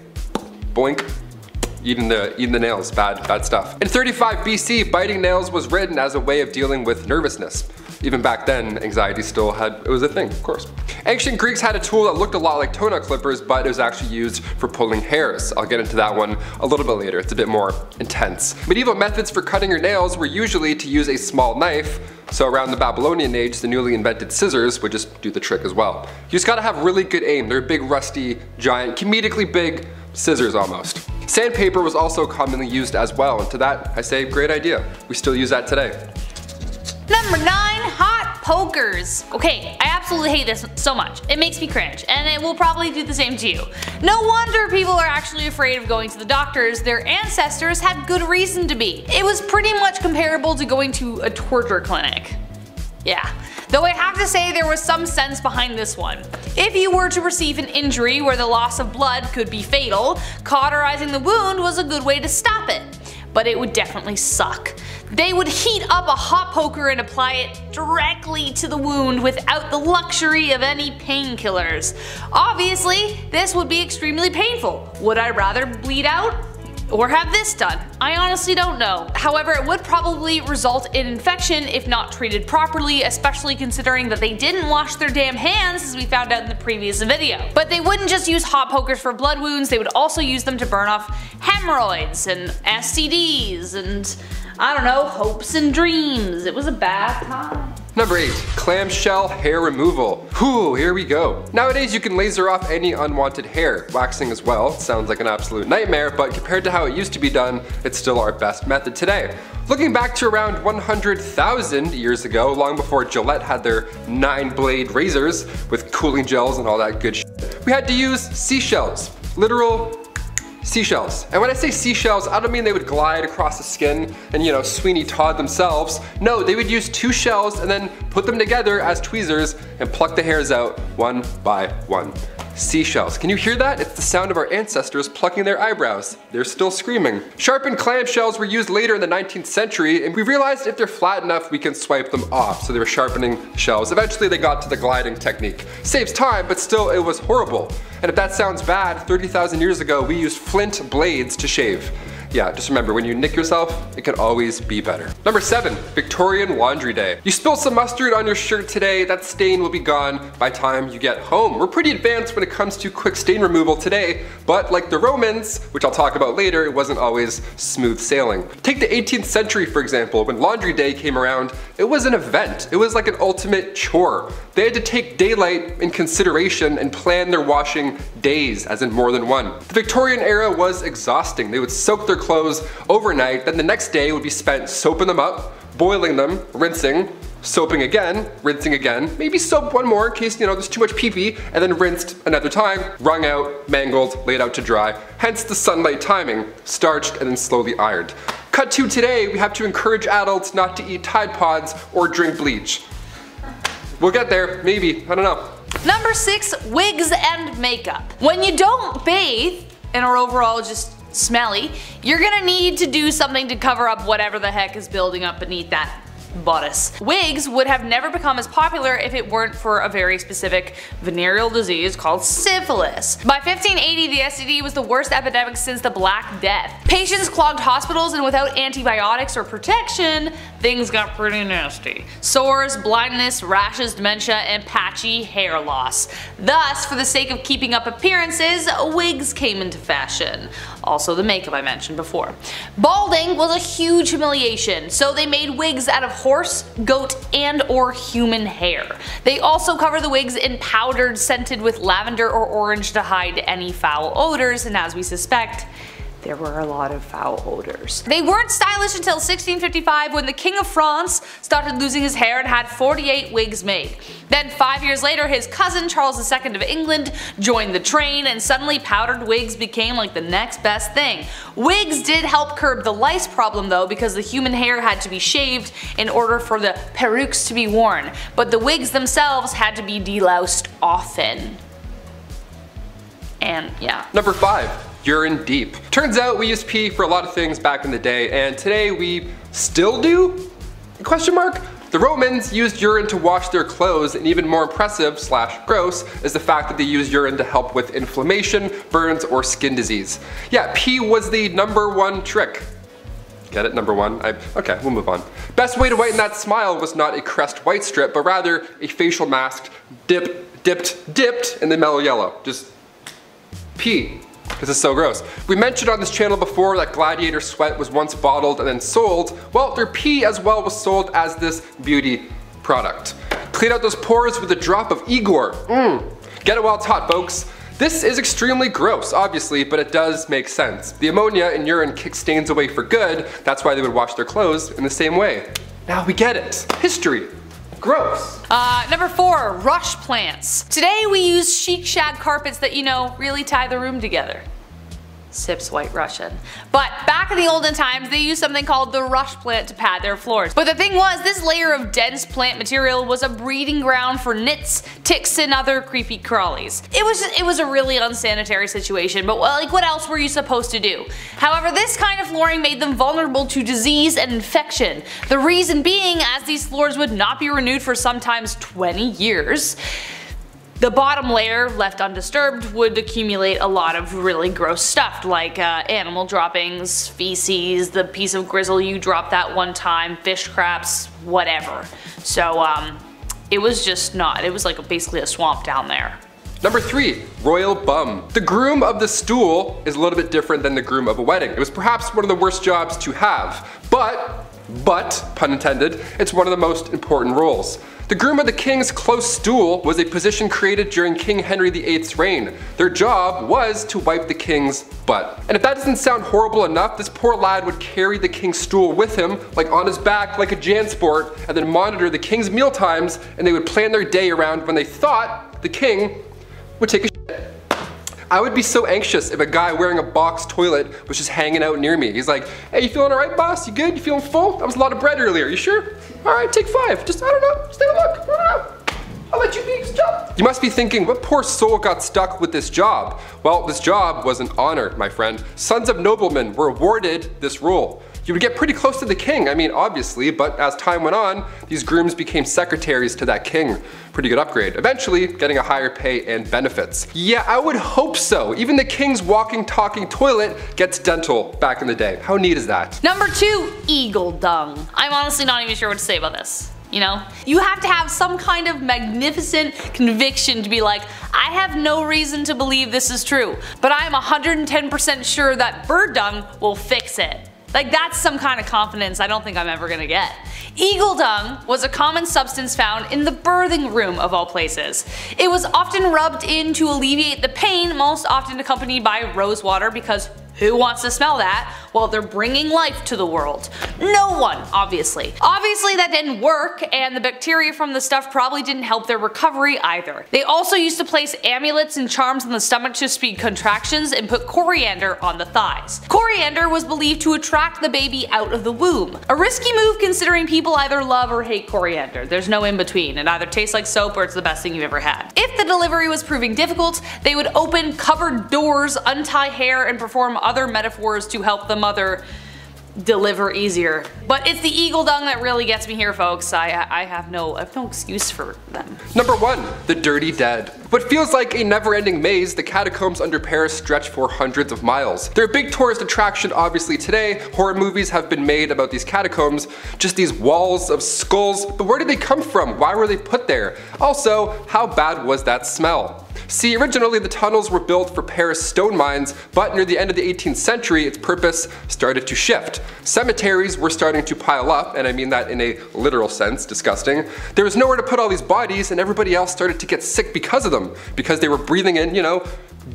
Boink eating the, eating the nails, bad, bad stuff. In 35 BC, biting nails was written as a way of dealing with nervousness. Even back then, anxiety still had, it was a thing, of course. Ancient Greeks had a tool that looked a lot like toenail clippers, but it was actually used for pulling hairs. I'll get into that one a little bit later, it's a bit more intense. Medieval methods for cutting your nails were usually to use a small knife, so around the Babylonian age, the newly invented scissors would just do the trick as well. You just gotta have really good aim. They're big, rusty, giant, comedically big scissors almost. Sandpaper was also commonly used as well, and to that I say great idea. We still use that today. Number 9. Hot pokers. Okay, I absolutely hate this so much. It makes me cringe, and it will probably do the same to you. No wonder people are actually afraid of going to the doctors, their ancestors had good reason to be. It was pretty much comparable to going to a torture clinic. Yeah. Though I have to say there was some sense behind this one. If you were to receive an injury where the loss of blood could be fatal, cauterizing the wound was a good way to stop it. But it would definitely suck. They would heat up a hot poker and apply it directly to the wound without the luxury of any painkillers. Obviously, this would be extremely painful. Would I rather bleed out? Or have this done. I honestly don't know. However, it would probably result in infection if not treated properly, especially considering that they didn't wash their damn hands as we found out in the previous video. But they wouldn't just use hot pokers for blood wounds, they would also use them to burn off hemorrhoids and STDs and I don't know, hopes and dreams. It was a bad time. Number 8. Clamshell hair removal. Whew, here we go. Nowadays you can laser off any unwanted hair. Waxing as well, sounds like an absolute nightmare, but compared to how it used to be done, it's still our best method today. Looking back to around 100,000 years ago, long before Gillette had their 9 blade razors with cooling gels and all that good we had to use seashells. Literal seashells. And when I say seashells, I don't mean they would glide across the skin and you know, Sweeney Todd themselves. No, they would use two shells and then put them together as tweezers and pluck the hairs out one by one. Seashells. Can you hear that? It's the sound of our ancestors plucking their eyebrows. They're still screaming. Sharpened clamshells were used later in the 19th century, and we realized if they're flat enough, we can swipe them off. So they were sharpening shells. Eventually they got to the gliding technique. Saves time, but still it was horrible. And if that sounds bad, 30,000 years ago, we used flint blades to shave. Yeah, just remember, when you nick yourself, it can always be better. Number seven, Victorian Laundry Day. You spilled some mustard on your shirt today, that stain will be gone by time you get home. We're pretty advanced when it comes to quick stain removal today, but like the Romans, which I'll talk about later, it wasn't always smooth sailing. Take the 18th century, for example, when Laundry Day came around, it was an event. It was like an ultimate chore. They had to take daylight in consideration and plan their washing days, as in more than one. The Victorian era was exhausting. They would soak their clothes overnight, then the next day would be spent soaping them up, boiling them, rinsing, soaping again, rinsing again, maybe soap one more in case, you know, there's too much pee-pee, and then rinsed another time, wrung out, mangled, laid out to dry, hence the sunlight timing, starched and then slowly ironed. Cut to today, we have to encourage adults not to eat Tide Pods or drink bleach. We'll get there, maybe, I don't know. Number six, wigs and makeup. When you don't bathe and are overall just smelly, you're gonna need to do something to cover up whatever the heck is building up beneath that bodice. Wigs would have never become as popular if it weren't for a very specific venereal disease called syphilis. By 1580 the STD was the worst epidemic since the Black Death. Patients clogged hospitals and without antibiotics or protection, things got pretty nasty. Sores, blindness, rashes, dementia, and patchy hair loss. Thus, for the sake of keeping up appearances, wigs came into fashion. Also the makeup I mentioned before. Balding was a huge humiliation, so they made wigs out of horse, goat, and or human hair. They also cover the wigs in powdered scented with lavender or orange to hide any foul odors, and as we suspect, there were a lot of foul odors. They weren't stylish until 1655 when the King of France started losing his hair and had 48 wigs made. Then five years later his cousin Charles II of England joined the train and suddenly powdered wigs became like the next best thing. Wigs did help curb the lice problem though because the human hair had to be shaved in order for the perukes to be worn, but the wigs themselves had to be deloused often. And yeah. Number five, urine deep. Turns out we used pee for a lot of things back in the day, and today we still do? Question mark? The Romans used urine to wash their clothes, and even more impressive slash gross is the fact that they used urine to help with inflammation, burns, or skin disease. Yeah, pee was the number one trick. Get it? Number one? I, okay, we'll move on. Best way to whiten that smile was not a crest white strip, but rather a facial mask dipped, dipped, dipped in the mellow yellow. Just pee because it's so gross. We mentioned on this channel before that Gladiator Sweat was once bottled and then sold. Well, their pee as well was sold as this beauty product. Clean out those pores with a drop of Igor. Mmm. Get it while it's hot, folks. This is extremely gross, obviously, but it does make sense. The ammonia in urine kicks stains away for good, that's why they would wash their clothes in the same way. Now we get it. History. Gross. Uh, number four, rush plants. Today we use chic shag carpets that, you know, really tie the room together sips white Russian. But back in the olden times they used something called the rush plant to pad their floors. But the thing was this layer of dense plant material was a breeding ground for nits, ticks, and other creepy crawlies. It was it was a really unsanitary situation but like what else were you supposed to do? However this kind of flooring made them vulnerable to disease and infection. The reason being as these floors would not be renewed for sometimes 20 years the bottom layer, left undisturbed, would accumulate a lot of really gross stuff like uh, animal droppings, feces, the piece of grizzle you dropped that one time, fish scraps, whatever. So um, it was just not, it was like basically a swamp down there. Number three, royal bum. The groom of the stool is a little bit different than the groom of a wedding. It was perhaps one of the worst jobs to have, but, but, pun intended, it's one of the most important roles. The groom of the king's close stool was a position created during King Henry VIII's reign. Their job was to wipe the king's butt. And if that doesn't sound horrible enough, this poor lad would carry the king's stool with him, like on his back like a Jansport, and then monitor the king's meal times, and they would plan their day around when they thought the king would take a shit. I would be so anxious if a guy wearing a box toilet was just hanging out near me. He's like, hey, you feeling alright, boss? You good? You feeling full? That was a lot of bread earlier. You sure? Alright, take five. Just, I don't know. Just take a look. I don't know. I'll let you be. You must be thinking, what poor soul got stuck with this job? Well, this job was an honor, my friend. Sons of noblemen were awarded this role. You would get pretty close to the king, I mean, obviously, but as time went on, these grooms became secretaries to that king. Pretty good upgrade. Eventually, getting a higher pay and benefits. Yeah, I would hope so. Even the king's walking, talking toilet gets dental back in the day. How neat is that? Number two, eagle dung. I'm honestly not even sure what to say about this. You know? You have to have some kind of magnificent conviction to be like, I have no reason to believe this is true, but I'm 110% sure that bird dung will fix it. Like that's some kind of confidence I don't think I'm ever gonna get. Eagle dung was a common substance found in the birthing room of all places. It was often rubbed in to alleviate the pain, most often accompanied by rose water because who wants to smell that? Well, they're bringing life to the world. No one, obviously. Obviously that didn't work, and the bacteria from the stuff probably didn't help their recovery either. They also used to place amulets and charms on the stomach to speed contractions and put coriander on the thighs. Coriander was believed to attract the baby out of the womb. A risky move considering people either love or hate coriander. There's no in between. It either tastes like soap or it's the best thing you've ever had. If the delivery was proving difficult, they would open cupboard doors, untie hair, and perform other metaphors to help the mother deliver easier. But it's the eagle dung that really gets me here folks. I, I have no I have no excuse for them. Number 1. The Dirty Dead. What feels like a never-ending maze, the catacombs under Paris stretch for hundreds of miles. They're a big tourist attraction obviously today, horror movies have been made about these catacombs, just these walls of skulls, but where did they come from? Why were they put there? Also, how bad was that smell? See, originally the tunnels were built for Paris stone mines, but near the end of the 18th century its purpose started to shift. Cemeteries were starting to pile up, and I mean that in a literal sense, disgusting. There was nowhere to put all these bodies and everybody else started to get sick because of them, because they were breathing in, you know,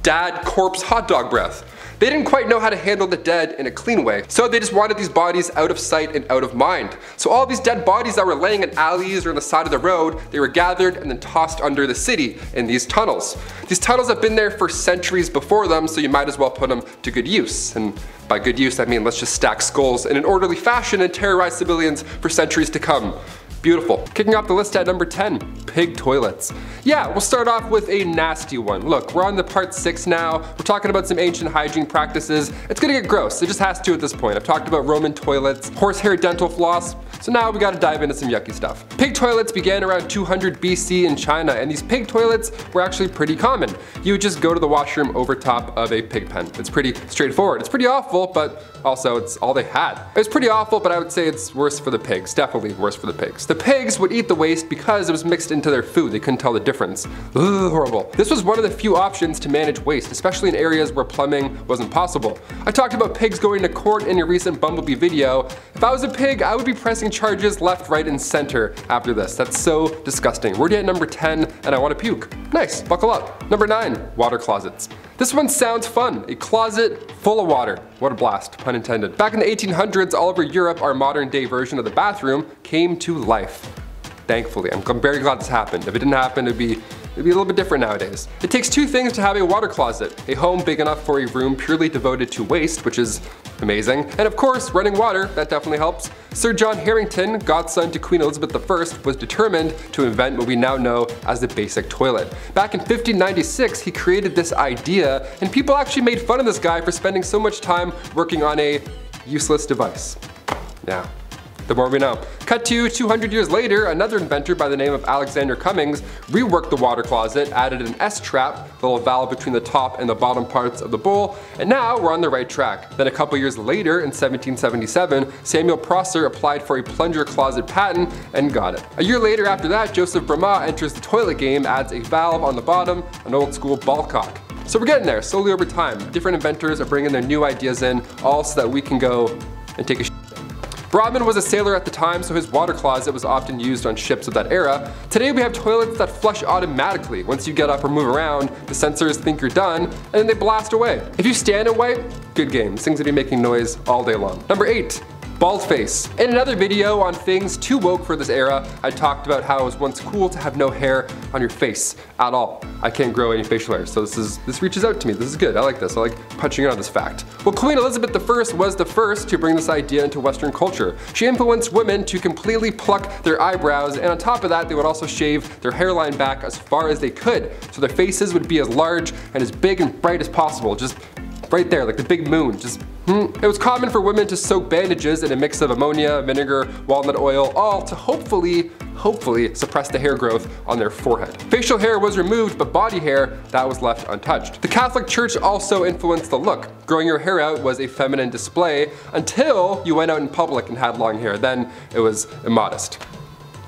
dad corpse hot dog breath. They didn't quite know how to handle the dead in a clean way, so they just wanted these bodies out of sight and out of mind. So all these dead bodies that were laying in alleys or on the side of the road, they were gathered and then tossed under the city in these tunnels. These tunnels have been there for centuries before them, so you might as well put them to good use. And by good use, I mean let's just stack skulls in an orderly fashion and terrorize civilians for centuries to come. Beautiful. Kicking off the list at number 10, pig toilets. Yeah, we'll start off with a nasty one. Look, we're on the part 6 now. We're talking about some ancient hygiene practices. It's gonna get gross, it just has to at this point. I've talked about Roman toilets, horsehair dental floss, so now we gotta dive into some yucky stuff. Pig toilets began around 200 BC in China, and these pig toilets were actually pretty common. You would just go to the washroom over top of a pig pen. It's pretty straightforward. It's pretty awful, but also it's all they had. It was pretty awful, but I would say it's worse for the pigs. Definitely worse for the pigs. The pigs would eat the waste because it was mixed into their food. They couldn't tell the difference. Ugh, horrible. This was one of the few options to manage waste, especially in areas where plumbing wasn't possible. I talked about pigs going to court in a recent Bumblebee video. If I was a pig, I would be pressing charges left, right, and center after this. That's so disgusting. We're at number 10 and I want to puke. Nice, buckle up. Number 9, water closets. This one sounds fun. A closet full of water. What a blast, pun intended. Back in the 1800s, all over Europe, our modern day version of the bathroom came to life thankfully. I'm, I'm very glad this happened. If it didn't happen, it'd be It'd be a little bit different nowadays. It takes two things to have a water closet. A home big enough for a room purely devoted to waste, which is amazing. And of course, running water, that definitely helps. Sir John Harrington, godson to Queen Elizabeth I, was determined to invent what we now know as the basic toilet. Back in 1596, he created this idea, and people actually made fun of this guy for spending so much time working on a useless device. Yeah, the more we know. Cut to 200 years later, another inventor by the name of Alexander Cummings reworked the water closet, added an S-trap, the little valve between the top and the bottom parts of the bowl, and now we're on the right track. Then a couple years later, in 1777, Samuel Prosser applied for a plunger closet patent and got it. A year later after that, Joseph Bramah enters the toilet game, adds a valve on the bottom, an old school ball cock. So we're getting there, slowly over time. Different inventors are bringing their new ideas in, all so that we can go and take a Brodmann was a sailor at the time, so his water closet was often used on ships of that era. Today we have toilets that flush automatically. Once you get up or move around, the sensors think you're done, and then they blast away. If you stand and wipe, good game. Thing's gonna be making noise all day long. Number 8 Bald face. In another video on things too woke for this era, I talked about how it was once cool to have no hair on your face at all. I can't grow any facial hair, so this is this reaches out to me. This is good. I like this. I like punching out this fact. Well, Queen Elizabeth I was the first to bring this idea into Western culture. She influenced women to completely pluck their eyebrows, and on top of that, they would also shave their hairline back as far as they could, so their faces would be as large and as big and bright as possible. Just right there, like the big moon, just hmm. It was common for women to soak bandages in a mix of ammonia, vinegar, walnut oil, all to hopefully, hopefully suppress the hair growth on their forehead. Facial hair was removed, but body hair, that was left untouched. The Catholic Church also influenced the look. Growing your hair out was a feminine display until you went out in public and had long hair. Then it was immodest.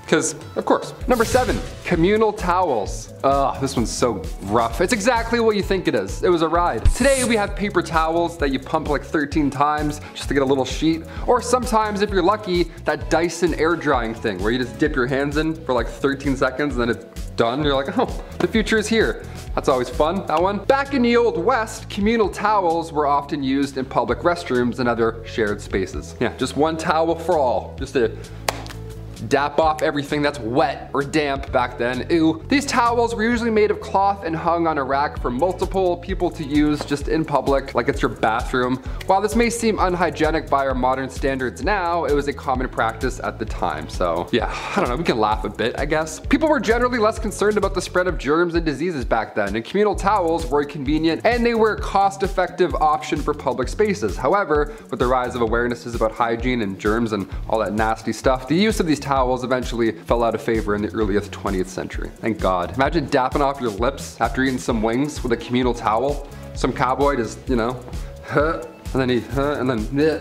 Because, of course. Number seven, communal towels. Ugh, this one's so rough. It's exactly what you think it is. It was a ride. Today we have paper towels that you pump like 13 times just to get a little sheet. Or sometimes, if you're lucky, that Dyson air drying thing where you just dip your hands in for like 13 seconds and then it's done. You're like, oh, the future is here. That's always fun, that one. Back in the old west, communal towels were often used in public restrooms and other shared spaces. Yeah, just one towel for all. Just a dap off everything that's wet or damp back then. Ew. These towels were usually made of cloth and hung on a rack for multiple people to use just in public, like it's your bathroom. While this may seem unhygienic by our modern standards now, it was a common practice at the time. So yeah, I don't know, we can laugh a bit, I guess. People were generally less concerned about the spread of germs and diseases back then, and communal towels were convenient and they were a cost-effective option for public spaces. However, with the rise of awarenesses about hygiene and germs and all that nasty stuff, the use of these towels eventually fell out of favor in the earliest 20th century. Thank God. Imagine dapping off your lips after eating some wings with a communal towel. Some cowboy just, you know, huh, and then he, huh, and then,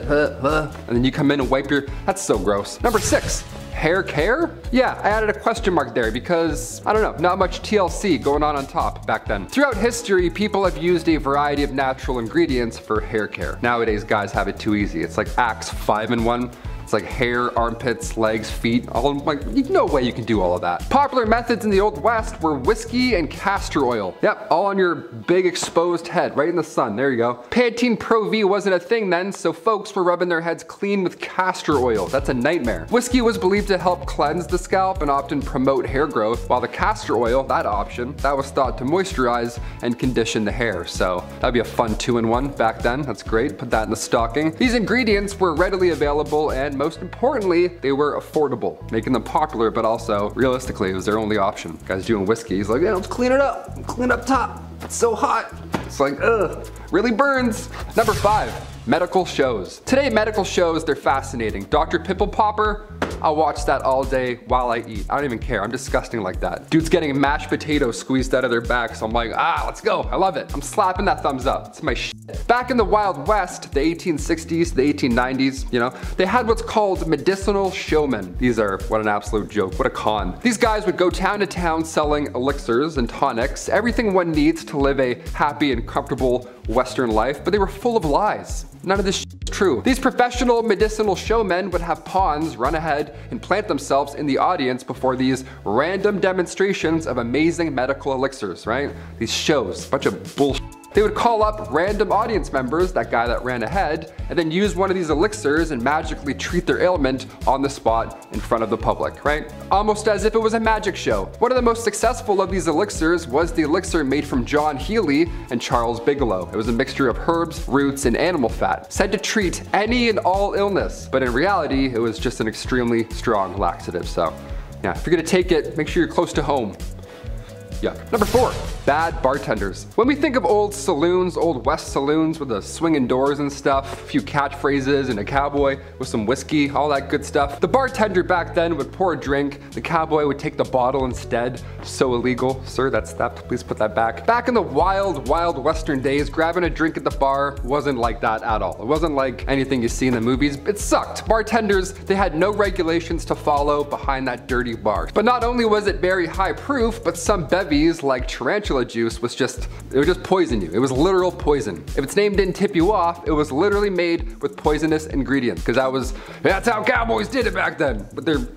huh, huh, and then you come in and wipe your, that's so gross. Number six, hair care? Yeah, I added a question mark there because, I don't know, not much TLC going on on top back then. Throughout history, people have used a variety of natural ingredients for hair care. Nowadays, guys have it too easy. It's like Axe 5 in 1. It's like hair, armpits, legs, feet, all like, no way you can do all of that. Popular methods in the Old West were whiskey and castor oil. Yep, all on your big exposed head, right in the sun, there you go. Pantene Pro V wasn't a thing then, so folks were rubbing their heads clean with castor oil. That's a nightmare. Whiskey was believed to help cleanse the scalp and often promote hair growth, while the castor oil, that option, that was thought to moisturize and condition the hair. So that'd be a fun two-in-one back then. That's great, put that in the stocking. These ingredients were readily available and and most importantly, they were affordable, making them popular, but also, realistically, it was their only option. Guy's doing whiskey, he's like, yeah, let's clean it up, clean up top. It's so hot. It's like, ugh, really burns. Number five, medical shows. Today, medical shows, they're fascinating. Dr. Pimple Popper, I'll watch that all day while I eat. I don't even care. I'm disgusting like that. Dude's getting mashed potatoes squeezed out of their back, so I'm like, ah, let's go. I love it. I'm slapping that thumbs up. It's my shit. Back in the Wild West, the 1860s, the 1890s, you know, they had what's called medicinal showmen. These are, what an absolute joke, what a con. These guys would go town to town selling elixirs and tonics, everything one needs to live a happy and comfortable Western life, but they were full of lies. None of this is true. These professional medicinal showmen would have pawns run ahead and plant themselves in the audience before these random demonstrations of amazing medical elixirs, right? These shows, bunch of bullshit. They would call up random audience members, that guy that ran ahead, and then use one of these elixirs and magically treat their ailment on the spot in front of the public, right? Almost as if it was a magic show. One of the most successful of these elixirs was the elixir made from John Healy and Charles Bigelow. It was a mixture of herbs, roots, and animal fat, said to treat any and all illness, but in reality, it was just an extremely strong laxative, so yeah, if you're gonna take it, make sure you're close to home. Yeah. Number four, bad bartenders. When we think of old saloons, old west saloons with the swinging doors and stuff, a few catchphrases and a cowboy with some whiskey, all that good stuff, the bartender back then would pour a drink, the cowboy would take the bottle instead. So illegal. Sir, that's theft. Please put that back. Back in the wild, wild western days, grabbing a drink at the bar wasn't like that at all. It wasn't like anything you see in the movies. It sucked. Bartenders, they had no regulations to follow behind that dirty bar. But not only was it very high proof, but some bevies like tarantula juice was just, it would just poison you. It was literal poison. If its name didn't tip you off, it was literally made with poisonous ingredients because that was, that's how cowboys did it back then. But they're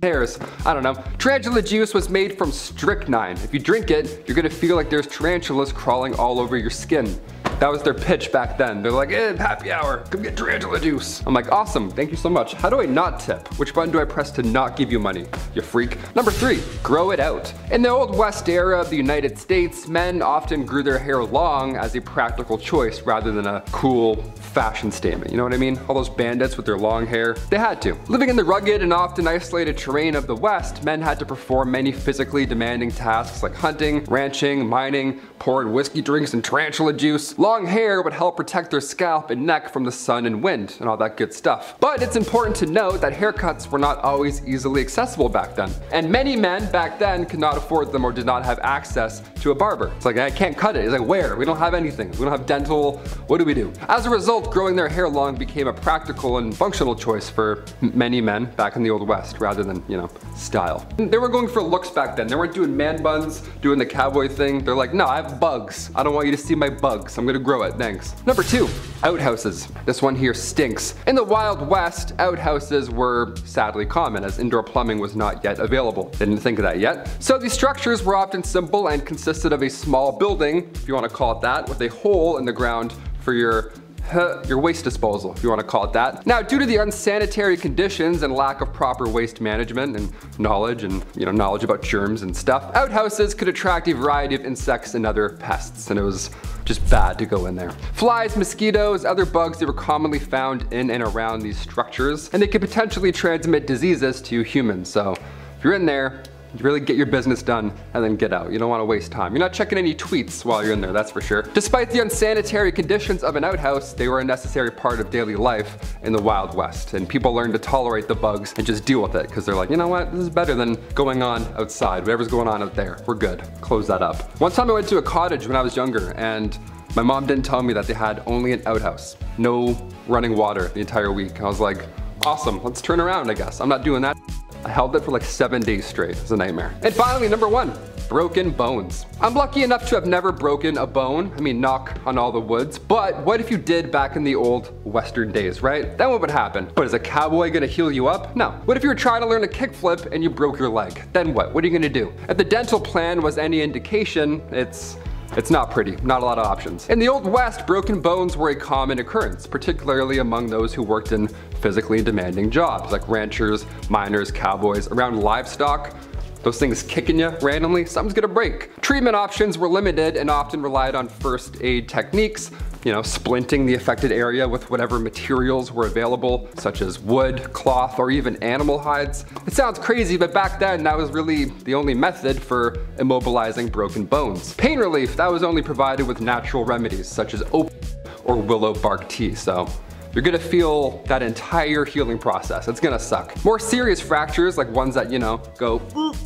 hairs. I don't know. Tarantula juice was made from strychnine. If you drink it, you're gonna feel like there's tarantulas crawling all over your skin. That was their pitch back then. They're like, eh, happy hour, come get tarantula juice. I'm like, awesome, thank you so much. How do I not tip? Which button do I press to not give you money, you freak? Number three, grow it out. In the Old West era of the United States, men often grew their hair long as a practical choice rather than a cool fashion statement. You know what I mean? All those bandits with their long hair, they had to. Living in the rugged and often isolated terrain of the West, men had to perform many physically demanding tasks like hunting, ranching, mining, pouring whiskey drinks and tarantula juice. Long hair would help protect their scalp and neck from the sun and wind and all that good stuff. But it's important to note that haircuts were not always easily accessible back then. And many men back then could not afford them or did not have access to a barber. It's like, I can't cut it. It's like, where? We don't have anything. We don't have dental. What do we do? As a result, growing their hair long became a practical and functional choice for many men back in the Old West rather than, you know, style. They were going for looks back then. They weren't doing man buns, doing the cowboy thing. They're like, no, I have bugs. I don't want you to see my bugs. I'm gonna grow it, thanks. Number two, outhouses. This one here stinks. In the Wild West, outhouses were sadly common as indoor plumbing was not yet available. Didn't think of that yet. So these structures were often simple and consisted of a small building, if you wanna call it that, with a hole in the ground for your your waste disposal, if you want to call it that. Now, due to the unsanitary conditions and lack of proper waste management and knowledge and you know knowledge about germs and stuff, outhouses could attract a variety of insects and other pests, and it was just bad to go in there. Flies, mosquitoes, other bugs that were commonly found in and around these structures, and they could potentially transmit diseases to humans. So if you're in there, really get your business done and then get out. You don't want to waste time. You're not checking any tweets while you're in there, that's for sure. Despite the unsanitary conditions of an outhouse, they were a necessary part of daily life in the Wild West. And people learned to tolerate the bugs and just deal with it because they're like, you know what, this is better than going on outside. Whatever's going on out there, we're good. Close that up. One time I went to a cottage when I was younger and my mom didn't tell me that they had only an outhouse. No running water the entire week. I was like, awesome, let's turn around I guess. I'm not doing that. I held it for like seven days straight. It was a nightmare. And finally, number one, broken bones. I'm lucky enough to have never broken a bone. I mean, knock on all the woods. But what if you did back in the old Western days, right? Then what would happen? But is a cowboy gonna heal you up? No. What if you were trying to learn a kickflip and you broke your leg? Then what? What are you gonna do? If the dental plan was any indication, it's it's not pretty, not a lot of options. In the Old West, broken bones were a common occurrence, particularly among those who worked in physically demanding jobs, like ranchers, miners, cowboys, around livestock, those things kicking you randomly, something's gonna break. Treatment options were limited and often relied on first aid techniques, you know, splinting the affected area with whatever materials were available, such as wood, cloth, or even animal hides. It sounds crazy, but back then that was really the only method for immobilizing broken bones. Pain relief, that was only provided with natural remedies, such as opium or willow bark tea, so you're gonna feel that entire healing process. It's gonna suck. More serious fractures, like ones that, you know, go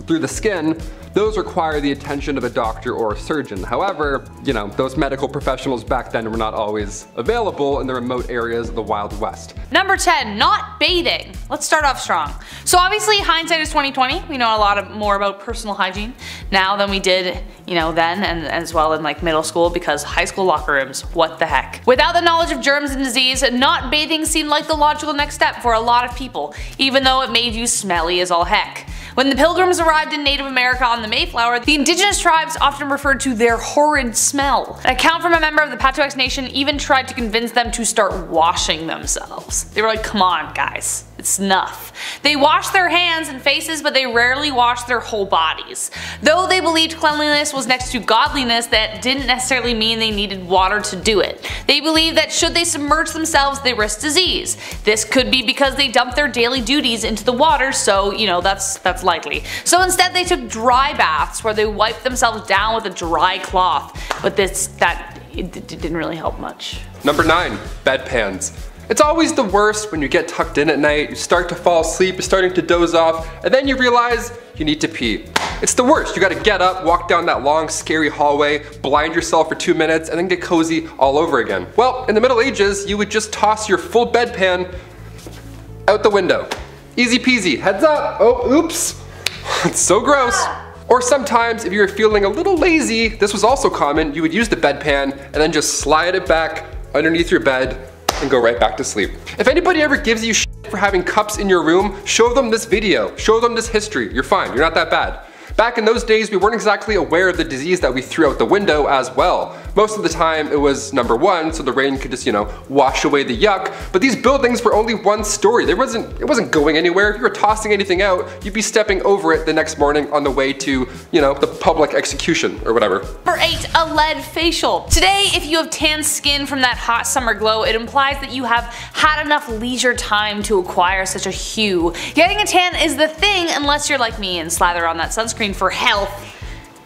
through the skin, those require the attention of a doctor or a surgeon. However, you know, those medical professionals back then were not always available in the remote areas of the Wild West. Number 10, not bathing. Let's start off strong. So obviously hindsight is 2020. We know a lot of, more about personal hygiene now than we did, you know, then and as well in like middle school because high school locker rooms, what the heck. Without the knowledge of germs and disease, not bathing seemed like the logical next step for a lot of people, even though it made you smelly as all heck. When the pilgrims arrived in Native America on the Mayflower, the indigenous tribes often referred to their horrid smell. An account from a member of the Patuxet Nation even tried to convince them to start washing themselves. They were like, come on guys, enough. They washed their hands and faces, but they rarely washed their whole bodies. Though they believed cleanliness was next to godliness, that didn't necessarily mean they needed water to do it. They believed that should they submerge themselves, they risk disease. This could be because they dumped their daily duties into the water, so you know that's that's likely. So instead they took dry baths where they wiped themselves down with a dry cloth. But this that it, didn't really help much. Number nine, bedpans. It's always the worst when you get tucked in at night, you start to fall asleep, you're starting to doze off, and then you realize you need to pee. It's the worst. You gotta get up, walk down that long, scary hallway, blind yourself for two minutes, and then get cozy all over again. Well, in the Middle Ages, you would just toss your full bedpan out the window. Easy peasy, heads up. Oh, oops. [LAUGHS] it's so gross. Or sometimes, if you were feeling a little lazy, this was also common, you would use the bedpan and then just slide it back underneath your bed and go right back to sleep. If anybody ever gives you for having cups in your room, show them this video, show them this history. You're fine, you're not that bad. Back in those days, we weren't exactly aware of the disease that we threw out the window as well. Most of the time it was number one, so the rain could just, you know, wash away the yuck, but these buildings were only one story. There wasn't, it wasn't going anywhere. If you were tossing anything out, you'd be stepping over it the next morning on the way to, you know, the public execution or whatever. Number 8. A lead facial. Today, if you have tan skin from that hot summer glow, it implies that you have had enough leisure time to acquire such a hue. Getting a tan is the thing unless you're like me and slather on that sunscreen for health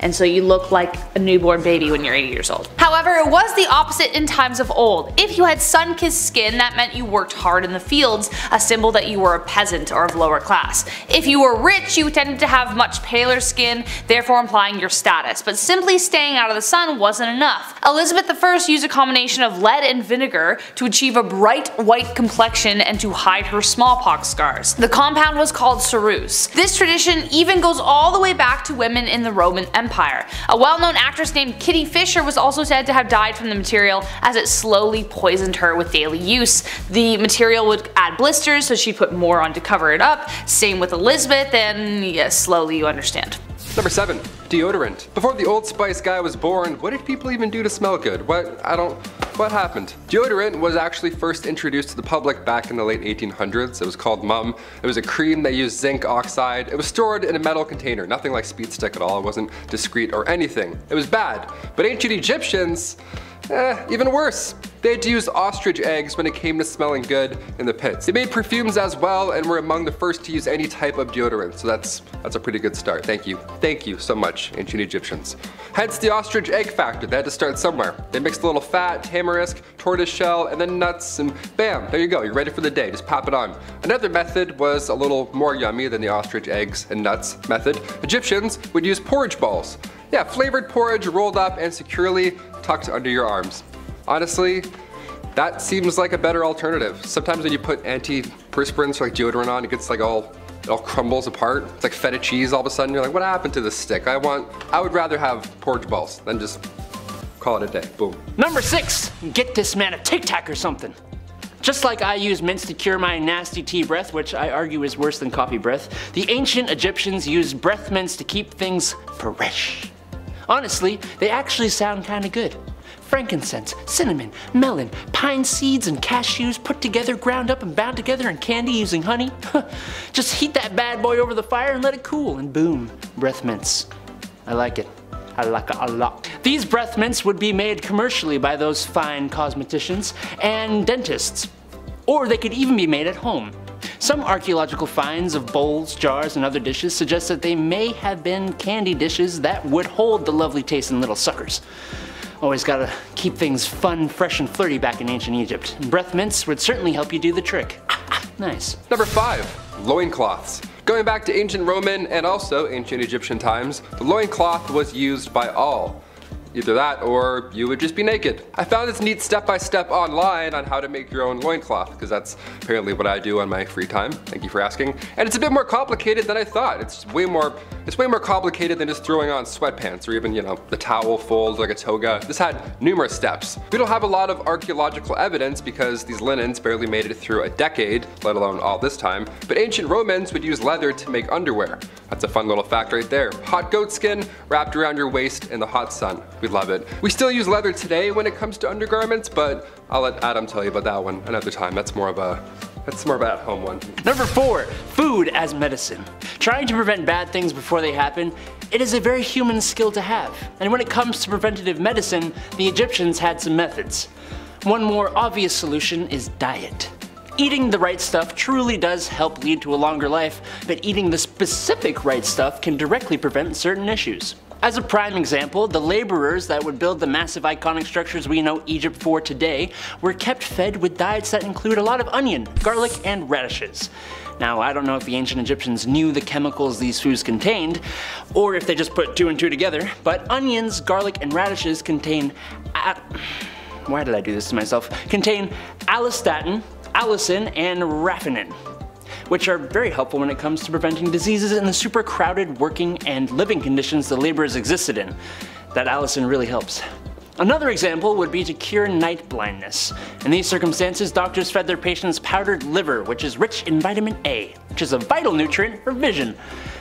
and so you look like a newborn baby when you're 80 years old. However, it was the opposite in times of old. If you had sun-kissed skin, that meant you worked hard in the fields, a symbol that you were a peasant or of lower class. If you were rich, you tended to have much paler skin, therefore implying your status, but simply staying out of the sun wasn't enough. Elizabeth I used a combination of lead and vinegar to achieve a bright white complexion and to hide her smallpox scars. The compound was called ceruse. This tradition even goes all the way back to women in the Roman Empire Empire. A well-known actress named Kitty Fisher was also said to have died from the material as it slowly poisoned her with daily use. The material would add blisters so she'd put more on to cover it up, same with Elizabeth, and yes, slowly you understand. Number 7. Deodorant. Before the Old Spice guy was born, what did people even do to smell good? What? I don't... What happened? Deodorant was actually first introduced to the public back in the late 1800s. It was called Mum. It was a cream that used zinc oxide. It was stored in a metal container, nothing like speed stick at all. It wasn't discreet or anything. It was bad. But ancient Egyptians, eh, even worse. They had to use ostrich eggs when it came to smelling good in the pits. They made perfumes as well and were among the first to use any type of deodorant, so that's that's a pretty good start. Thank you. Thank you so much, ancient Egyptians. Hence the ostrich egg factor, they had to start somewhere. They mixed a little fat, tamarisk, tortoise shell, and then nuts, and bam, there you go, you're ready for the day, just pop it on. Another method was a little more yummy than the ostrich eggs and nuts method. Egyptians would use porridge balls. Yeah, flavored porridge rolled up and securely tucked under your arms. Honestly, that seems like a better alternative. Sometimes when you put antiperspirants like deodorant on, it gets like all it all crumbles apart. It's like feta cheese all of a sudden. You're like, what happened to this stick? I want, I would rather have porridge balls than just call it a day. Boom. Number six, get this man a Tic Tac or something. Just like I use mints to cure my nasty tea breath, which I argue is worse than coffee breath, the ancient Egyptians used breath mints to keep things fresh. Honestly, they actually sound kinda good frankincense, cinnamon, melon, pine seeds, and cashews put together, ground up, and bound together in candy using honey. [LAUGHS] Just heat that bad boy over the fire and let it cool, and boom, breath mints. I like it. I like it a lot. These breath mints would be made commercially by those fine cosmeticians and dentists. Or they could even be made at home. Some archaeological finds of bowls, jars, and other dishes suggest that they may have been candy dishes that would hold the lovely tasting little suckers. Always gotta keep things fun, fresh, and flirty back in ancient Egypt. Breath mints would certainly help you do the trick. [LAUGHS] nice. Number 5. Loincloths. Going back to ancient Roman and also ancient Egyptian times, the loincloth was used by all. Either that or you would just be naked. I found this neat step-by-step -step online on how to make your own loincloth because that's apparently what I do on my free time. Thank you for asking. And it's a bit more complicated than I thought. It's way more it's way more complicated than just throwing on sweatpants or even, you know, the towel folds like a toga. This had numerous steps. We don't have a lot of archaeological evidence because these linens barely made it through a decade, let alone all this time, but ancient Romans would use leather to make underwear. That's a fun little fact right there. Hot goat skin wrapped around your waist in the hot sun. We love it. We still use leather today when it comes to undergarments, but I'll let Adam tell you about that one another time. That's more of a that's more of an at-home one. Number four, food as medicine. Trying to prevent bad things before they happen, it is a very human skill to have. And when it comes to preventative medicine, the Egyptians had some methods. One more obvious solution is diet. Eating the right stuff truly does help lead to a longer life, but eating the specific right stuff can directly prevent certain issues. As a prime example, the laborers that would build the massive iconic structures we know Egypt for today were kept fed with diets that include a lot of onion, garlic, and radishes. Now, I don't know if the ancient Egyptians knew the chemicals these foods contained, or if they just put two and two together, but onions, garlic, and radishes contain why did I do this to myself? Contain allistatin, allicin, and raphanin which are very helpful when it comes to preventing diseases in the super crowded working and living conditions the laborers existed in. That allicin really helps. Another example would be to cure night blindness. In these circumstances, doctors fed their patients powdered liver, which is rich in vitamin A, which is a vital nutrient for vision.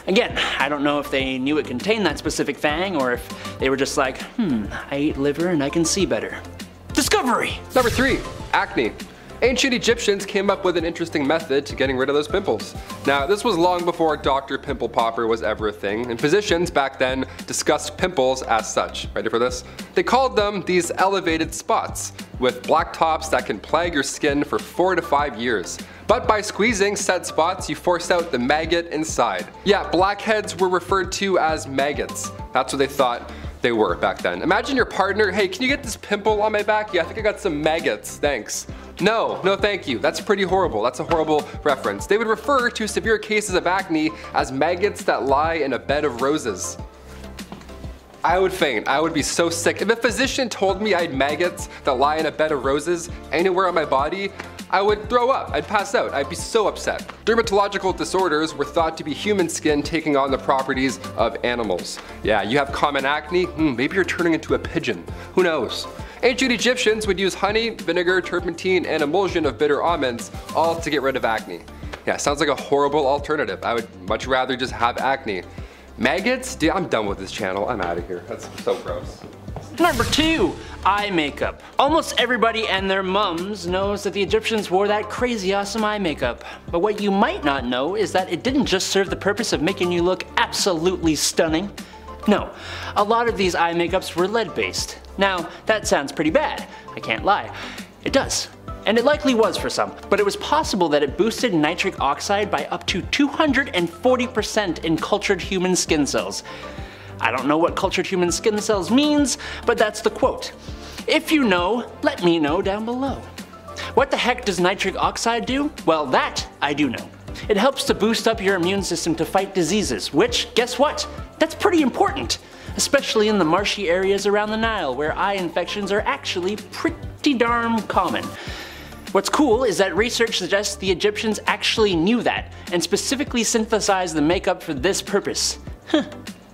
Again, I don't know if they knew it contained that specific fang or if they were just like, hmm, I eat liver and I can see better. Discovery! Number three, acne. Ancient Egyptians came up with an interesting method to getting rid of those pimples. Now, this was long before Dr. Pimple Popper was ever a thing, and physicians back then discussed pimples as such. Ready for this? They called them these elevated spots, with black tops that can plague your skin for four to five years. But by squeezing said spots, you force out the maggot inside. Yeah, blackheads were referred to as maggots. That's what they thought they were back then. Imagine your partner, hey, can you get this pimple on my back? Yeah, I think I got some maggots, thanks. No, no thank you. That's pretty horrible. That's a horrible reference. They would refer to severe cases of acne as maggots that lie in a bed of roses. I would faint. I would be so sick. If a physician told me I had maggots that lie in a bed of roses anywhere on my body, I would throw up. I'd pass out. I'd be so upset. Dermatological disorders were thought to be human skin taking on the properties of animals. Yeah, you have common acne, hmm, maybe you're turning into a pigeon. Who knows? Ancient Egyptians would use honey, vinegar, turpentine, and emulsion of bitter almonds, all to get rid of acne. Yeah, sounds like a horrible alternative. I would much rather just have acne. Maggots? Dude, I'm done with this channel. I'm out of here. That's so gross. Number two, eye makeup. Almost everybody and their mums knows that the Egyptians wore that crazy awesome eye makeup. But what you might not know is that it didn't just serve the purpose of making you look absolutely stunning. No, a lot of these eye makeups were lead based. Now, that sounds pretty bad, I can't lie. It does. And it likely was for some, but it was possible that it boosted nitric oxide by up to 240% in cultured human skin cells. I don't know what cultured human skin cells means, but that's the quote. If you know, let me know down below. What the heck does nitric oxide do? Well, that I do know. It helps to boost up your immune system to fight diseases, which, guess what? That's pretty important, especially in the marshy areas around the Nile where eye infections are actually pretty darn common. What's cool is that research suggests the Egyptians actually knew that and specifically synthesized the makeup for this purpose. Huh,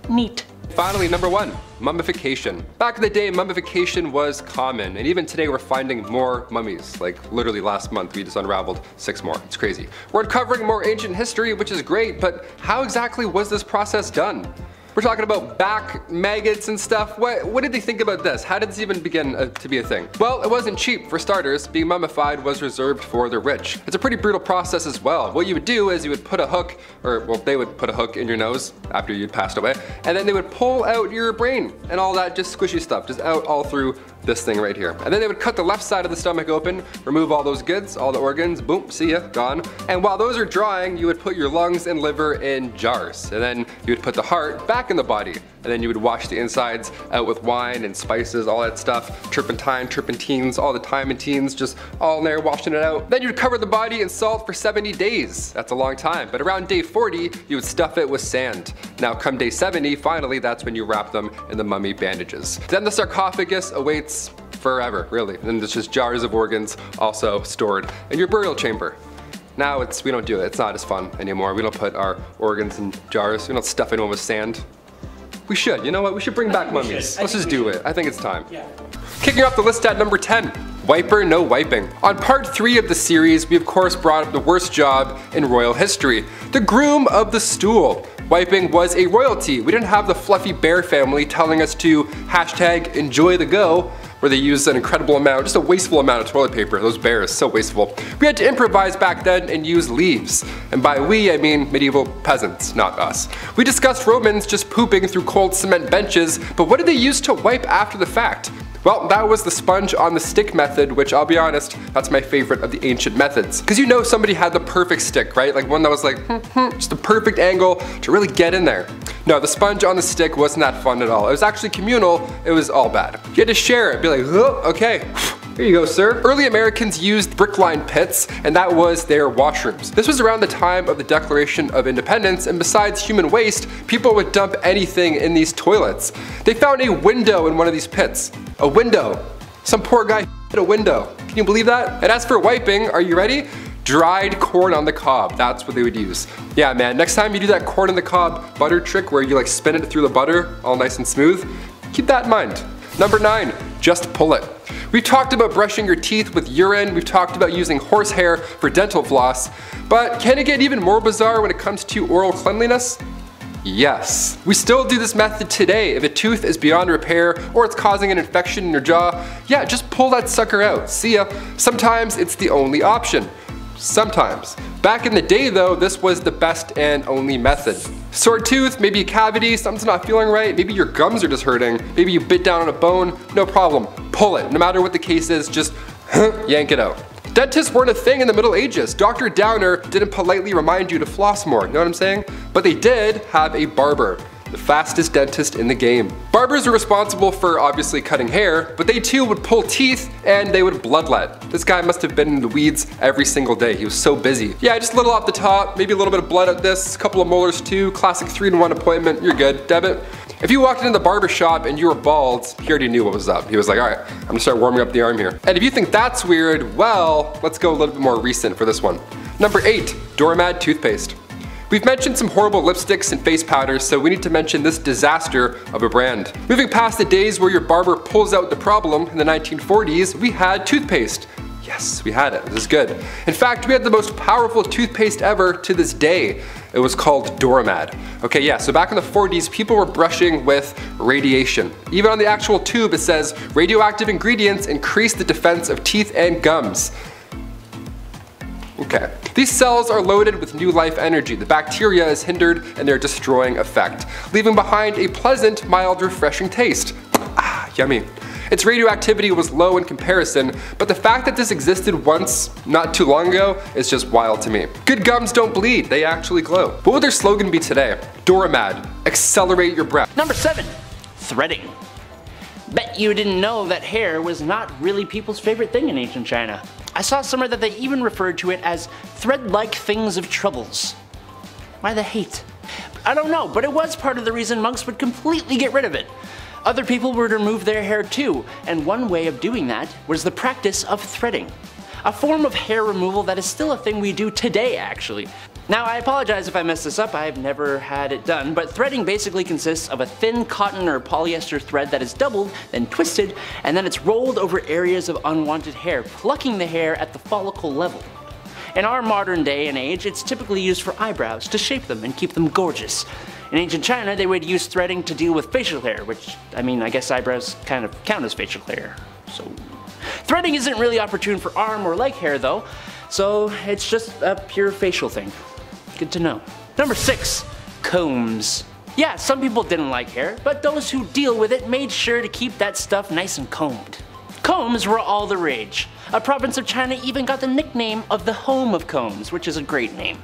neat. Finally, number one, mummification. Back in the day, mummification was common, and even today we're finding more mummies. Like literally last month, we just unraveled six more. It's crazy. We're uncovering more ancient history, which is great, but how exactly was this process done? We're talking about back maggots and stuff. What, what did they think about this? How did this even begin uh, to be a thing? Well, it wasn't cheap. For starters, being mummified was reserved for the rich. It's a pretty brutal process as well. What you would do is you would put a hook, or well, they would put a hook in your nose after you'd passed away, and then they would pull out your brain and all that just squishy stuff, just out all through this thing right here. And then they would cut the left side of the stomach open, remove all those goods, all the organs, boom, see ya, gone. And while those are drying, you would put your lungs and liver in jars. And then you would put the heart back in the body. And then you would wash the insides out with wine and spices, all that stuff, turpentine, turpentines, all the timantines, just all in there, washing it out. Then you'd cover the body in salt for 70 days. That's a long time. But around day 40, you would stuff it with sand. Now come day 70, finally, that's when you wrap them in the mummy bandages. Then the sarcophagus awaits forever, really. And there's just jars of organs also stored in your burial chamber. Now it's we don't do it. It's not as fun anymore. We don't put our organs in jars. We don't stuff anyone with sand. We should. You know what? We should bring back mummies. Let's just do it. I think it's time. Yeah. Kicking off the list at number 10. Wiper no wiping. On part 3 of the series, we of course brought up the worst job in royal history. The groom of the stool. Wiping was a royalty. We didn't have the fluffy bear family telling us to hashtag enjoy the go where they used an incredible amount, just a wasteful amount of toilet paper. Those bears, so wasteful. We had to improvise back then and use leaves. And by we, I mean medieval peasants, not us. We discussed Romans just pooping through cold cement benches, but what did they use to wipe after the fact? Well, that was the sponge on the stick method, which I'll be honest, that's my favorite of the ancient methods. Cause you know somebody had the perfect stick, right? Like one that was like, [LAUGHS] just the perfect angle to really get in there. No, the sponge on the stick wasn't that fun at all. It was actually communal, it was all bad. You had to share it, be like, oh, okay. [LAUGHS] Here you go, sir. Early Americans used brick-lined pits, and that was their washrooms. This was around the time of the Declaration of Independence, and besides human waste, people would dump anything in these toilets. They found a window in one of these pits. A window. Some poor guy [LAUGHS] hit a window. Can you believe that? And as for wiping, are you ready? Dried corn on the cob, that's what they would use. Yeah man, next time you do that corn on the cob butter trick where you like spin it through the butter all nice and smooth, keep that in mind. Number 9. Just pull it. We've talked about brushing your teeth with urine, we've talked about using horsehair for dental floss, but can it get even more bizarre when it comes to oral cleanliness? Yes. We still do this method today. If a tooth is beyond repair or it's causing an infection in your jaw, yeah, just pull that sucker out. See ya. Sometimes it's the only option. Sometimes. Back in the day though, this was the best and only method. Sore tooth, maybe a cavity, something's not feeling right, maybe your gums are just hurting, maybe you bit down on a bone, no problem. Pull it. No matter what the case is, just yank it out. Dentists weren't a thing in the Middle Ages. Dr. Downer didn't politely remind you to floss more, you know what I'm saying? But they did have a barber the fastest dentist in the game. Barbers are responsible for obviously cutting hair, but they too would pull teeth and they would bloodlet. This guy must have been in the weeds every single day. He was so busy. Yeah, just a little off the top, maybe a little bit of blood at this, a couple of molars too, classic 3 in 1 appointment, you're good. Debit. If you walked into the barber shop and you were bald, he already knew what was up. He was like, all right, I'm gonna start warming up the arm here. And if you think that's weird, well, let's go a little bit more recent for this one. Number eight, Doramad toothpaste. We've mentioned some horrible lipsticks and face powders, so we need to mention this disaster of a brand. Moving past the days where your barber pulls out the problem in the 1940s, we had toothpaste. Yes, we had it. This is good. In fact, we had the most powerful toothpaste ever to this day. It was called Doramad. Okay, yeah, so back in the 40s, people were brushing with radiation. Even on the actual tube, it says radioactive ingredients increase the defense of teeth and gums. Okay. These cells are loaded with new life energy. The bacteria is hindered in their destroying effect, leaving behind a pleasant, mild, refreshing taste. Ah, yummy. Its radioactivity was low in comparison, but the fact that this existed once, not too long ago, is just wild to me. Good gums don't bleed, they actually glow. What would their slogan be today? Doramad, accelerate your breath. Number 7. Threading. Bet you didn't know that hair was not really people's favorite thing in ancient China. I saw somewhere that they even referred to it as thread-like things of troubles. Why the hate? I don't know, but it was part of the reason monks would completely get rid of it. Other people would remove their hair too, and one way of doing that was the practice of threading. A form of hair removal that is still a thing we do today actually. Now I apologize if I messed this up, I've never had it done, but threading basically consists of a thin cotton or polyester thread that is doubled, then twisted, and then it's rolled over areas of unwanted hair, plucking the hair at the follicle level. In our modern day and age, it's typically used for eyebrows, to shape them and keep them gorgeous. In ancient China, they would use threading to deal with facial hair, which, I mean, I guess eyebrows kind of count as facial hair, so... Threading isn't really opportune for arm or leg hair though, so it's just a pure facial thing. Good to know. Number 6. Combs. Yeah, some people didn't like hair, but those who deal with it made sure to keep that stuff nice and combed. Combs were all the rage. A province of China even got the nickname of the home of combs, which is a great name.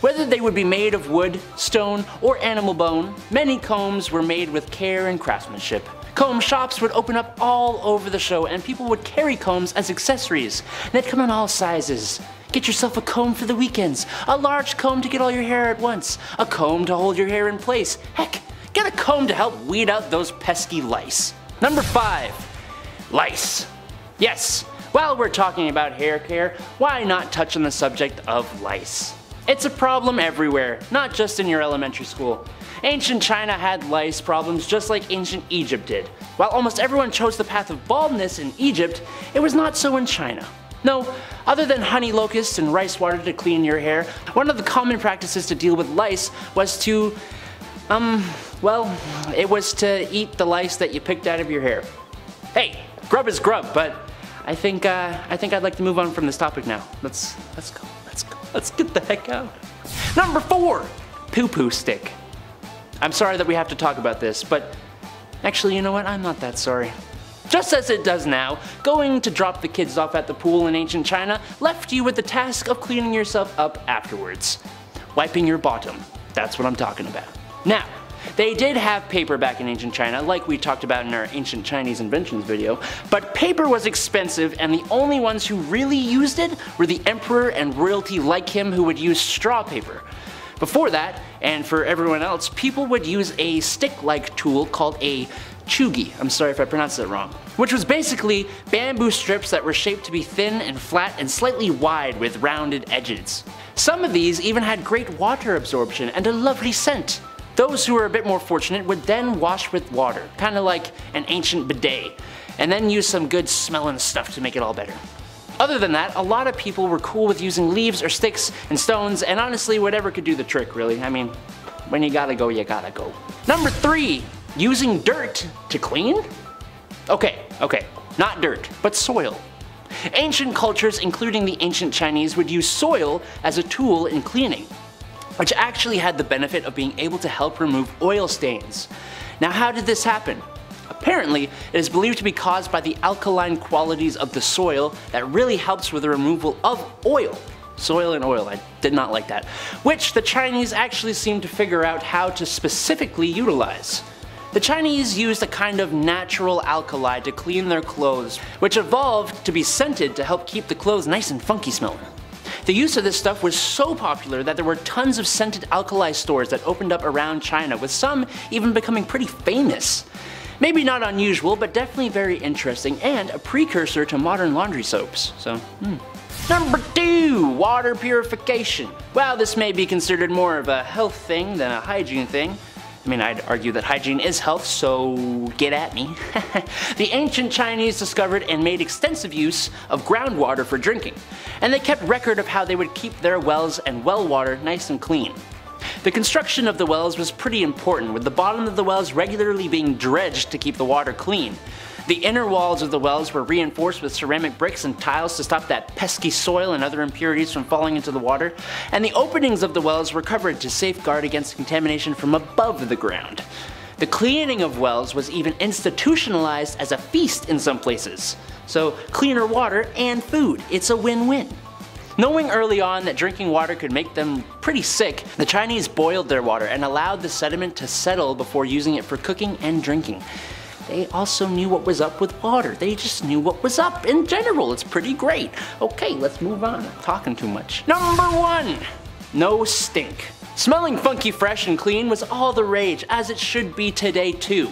Whether they would be made of wood, stone, or animal bone, many combs were made with care and craftsmanship. Comb shops would open up all over the show and people would carry combs as accessories. They'd come in all sizes. Get yourself a comb for the weekends, a large comb to get all your hair at once, a comb to hold your hair in place. Heck, get a comb to help weed out those pesky lice. Number 5. Lice. Yes, while we're talking about hair care, why not touch on the subject of lice? It's a problem everywhere, not just in your elementary school. Ancient China had lice problems just like ancient Egypt did. While almost everyone chose the path of baldness in Egypt, it was not so in China. No, other than honey locusts and rice water to clean your hair, one of the common practices to deal with lice was to, um, well, it was to eat the lice that you picked out of your hair. Hey, grub is grub, but I think, uh, I think I'd like to move on from this topic now. Let's, let's go, let's go, let's get the heck out. Number four, poo-poo stick. I'm sorry that we have to talk about this, but actually, you know what? I'm not that sorry. Just as it does now, going to drop the kids off at the pool in ancient China left you with the task of cleaning yourself up afterwards. Wiping your bottom. That's what I'm talking about. Now, they did have paper back in ancient China, like we talked about in our ancient Chinese inventions video, but paper was expensive and the only ones who really used it were the emperor and royalty like him who would use straw paper. Before that, and for everyone else, people would use a stick-like tool called a chugi, I'm sorry if I pronounced that wrong, which was basically bamboo strips that were shaped to be thin and flat and slightly wide with rounded edges. Some of these even had great water absorption and a lovely scent. Those who were a bit more fortunate would then wash with water, kinda like an ancient bidet, and then use some good smelling stuff to make it all better. Other than that, a lot of people were cool with using leaves or sticks and stones, and honestly, whatever could do the trick, really. I mean, when you gotta go, you gotta go. Number three, using dirt to clean? Okay, okay, not dirt, but soil. Ancient cultures, including the ancient Chinese, would use soil as a tool in cleaning, which actually had the benefit of being able to help remove oil stains. Now how did this happen? Apparently, it is believed to be caused by the alkaline qualities of the soil that really helps with the removal of oil. Soil and oil, I did not like that. Which the Chinese actually seem to figure out how to specifically utilize. The Chinese used a kind of natural alkali to clean their clothes, which evolved to be scented to help keep the clothes nice and funky smelling. The use of this stuff was so popular that there were tons of scented alkali stores that opened up around China, with some even becoming pretty famous. Maybe not unusual, but definitely very interesting and a precursor to modern laundry soaps, so hmm. Number 2. Water purification. While this may be considered more of a health thing than a hygiene thing, I mean, I'd argue that hygiene is health, so get at me. [LAUGHS] the ancient Chinese discovered and made extensive use of groundwater for drinking, and they kept record of how they would keep their wells and well water nice and clean. The construction of the wells was pretty important, with the bottom of the wells regularly being dredged to keep the water clean. The inner walls of the wells were reinforced with ceramic bricks and tiles to stop that pesky soil and other impurities from falling into the water, and the openings of the wells were covered to safeguard against contamination from above the ground. The cleaning of wells was even institutionalized as a feast in some places. So cleaner water and food, it's a win-win. Knowing early on that drinking water could make them pretty sick, the Chinese boiled their water and allowed the sediment to settle before using it for cooking and drinking they also knew what was up with water. They just knew what was up in general. It's pretty great. Okay, let's move on. I'm talking too much. Number one, no stink. Smelling funky, fresh, and clean was all the rage, as it should be today too.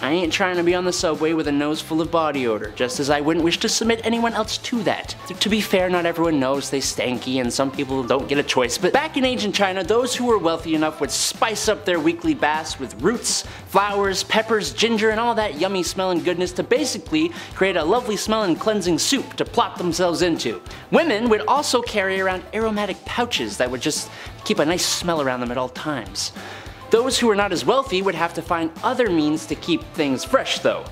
I ain't trying to be on the subway with a nose full of body odor, just as I wouldn't wish to submit anyone else to that. To be fair, not everyone knows they stanky and some people don't get a choice, but back in ancient China, those who were wealthy enough would spice up their weekly baths with roots, flowers, peppers, ginger, and all that yummy smelling goodness to basically create a lovely smelling cleansing soup to plop themselves into. Women would also carry around aromatic pouches that would just keep a nice smell around them at all times. Those who are not as wealthy would have to find other means to keep things fresh though.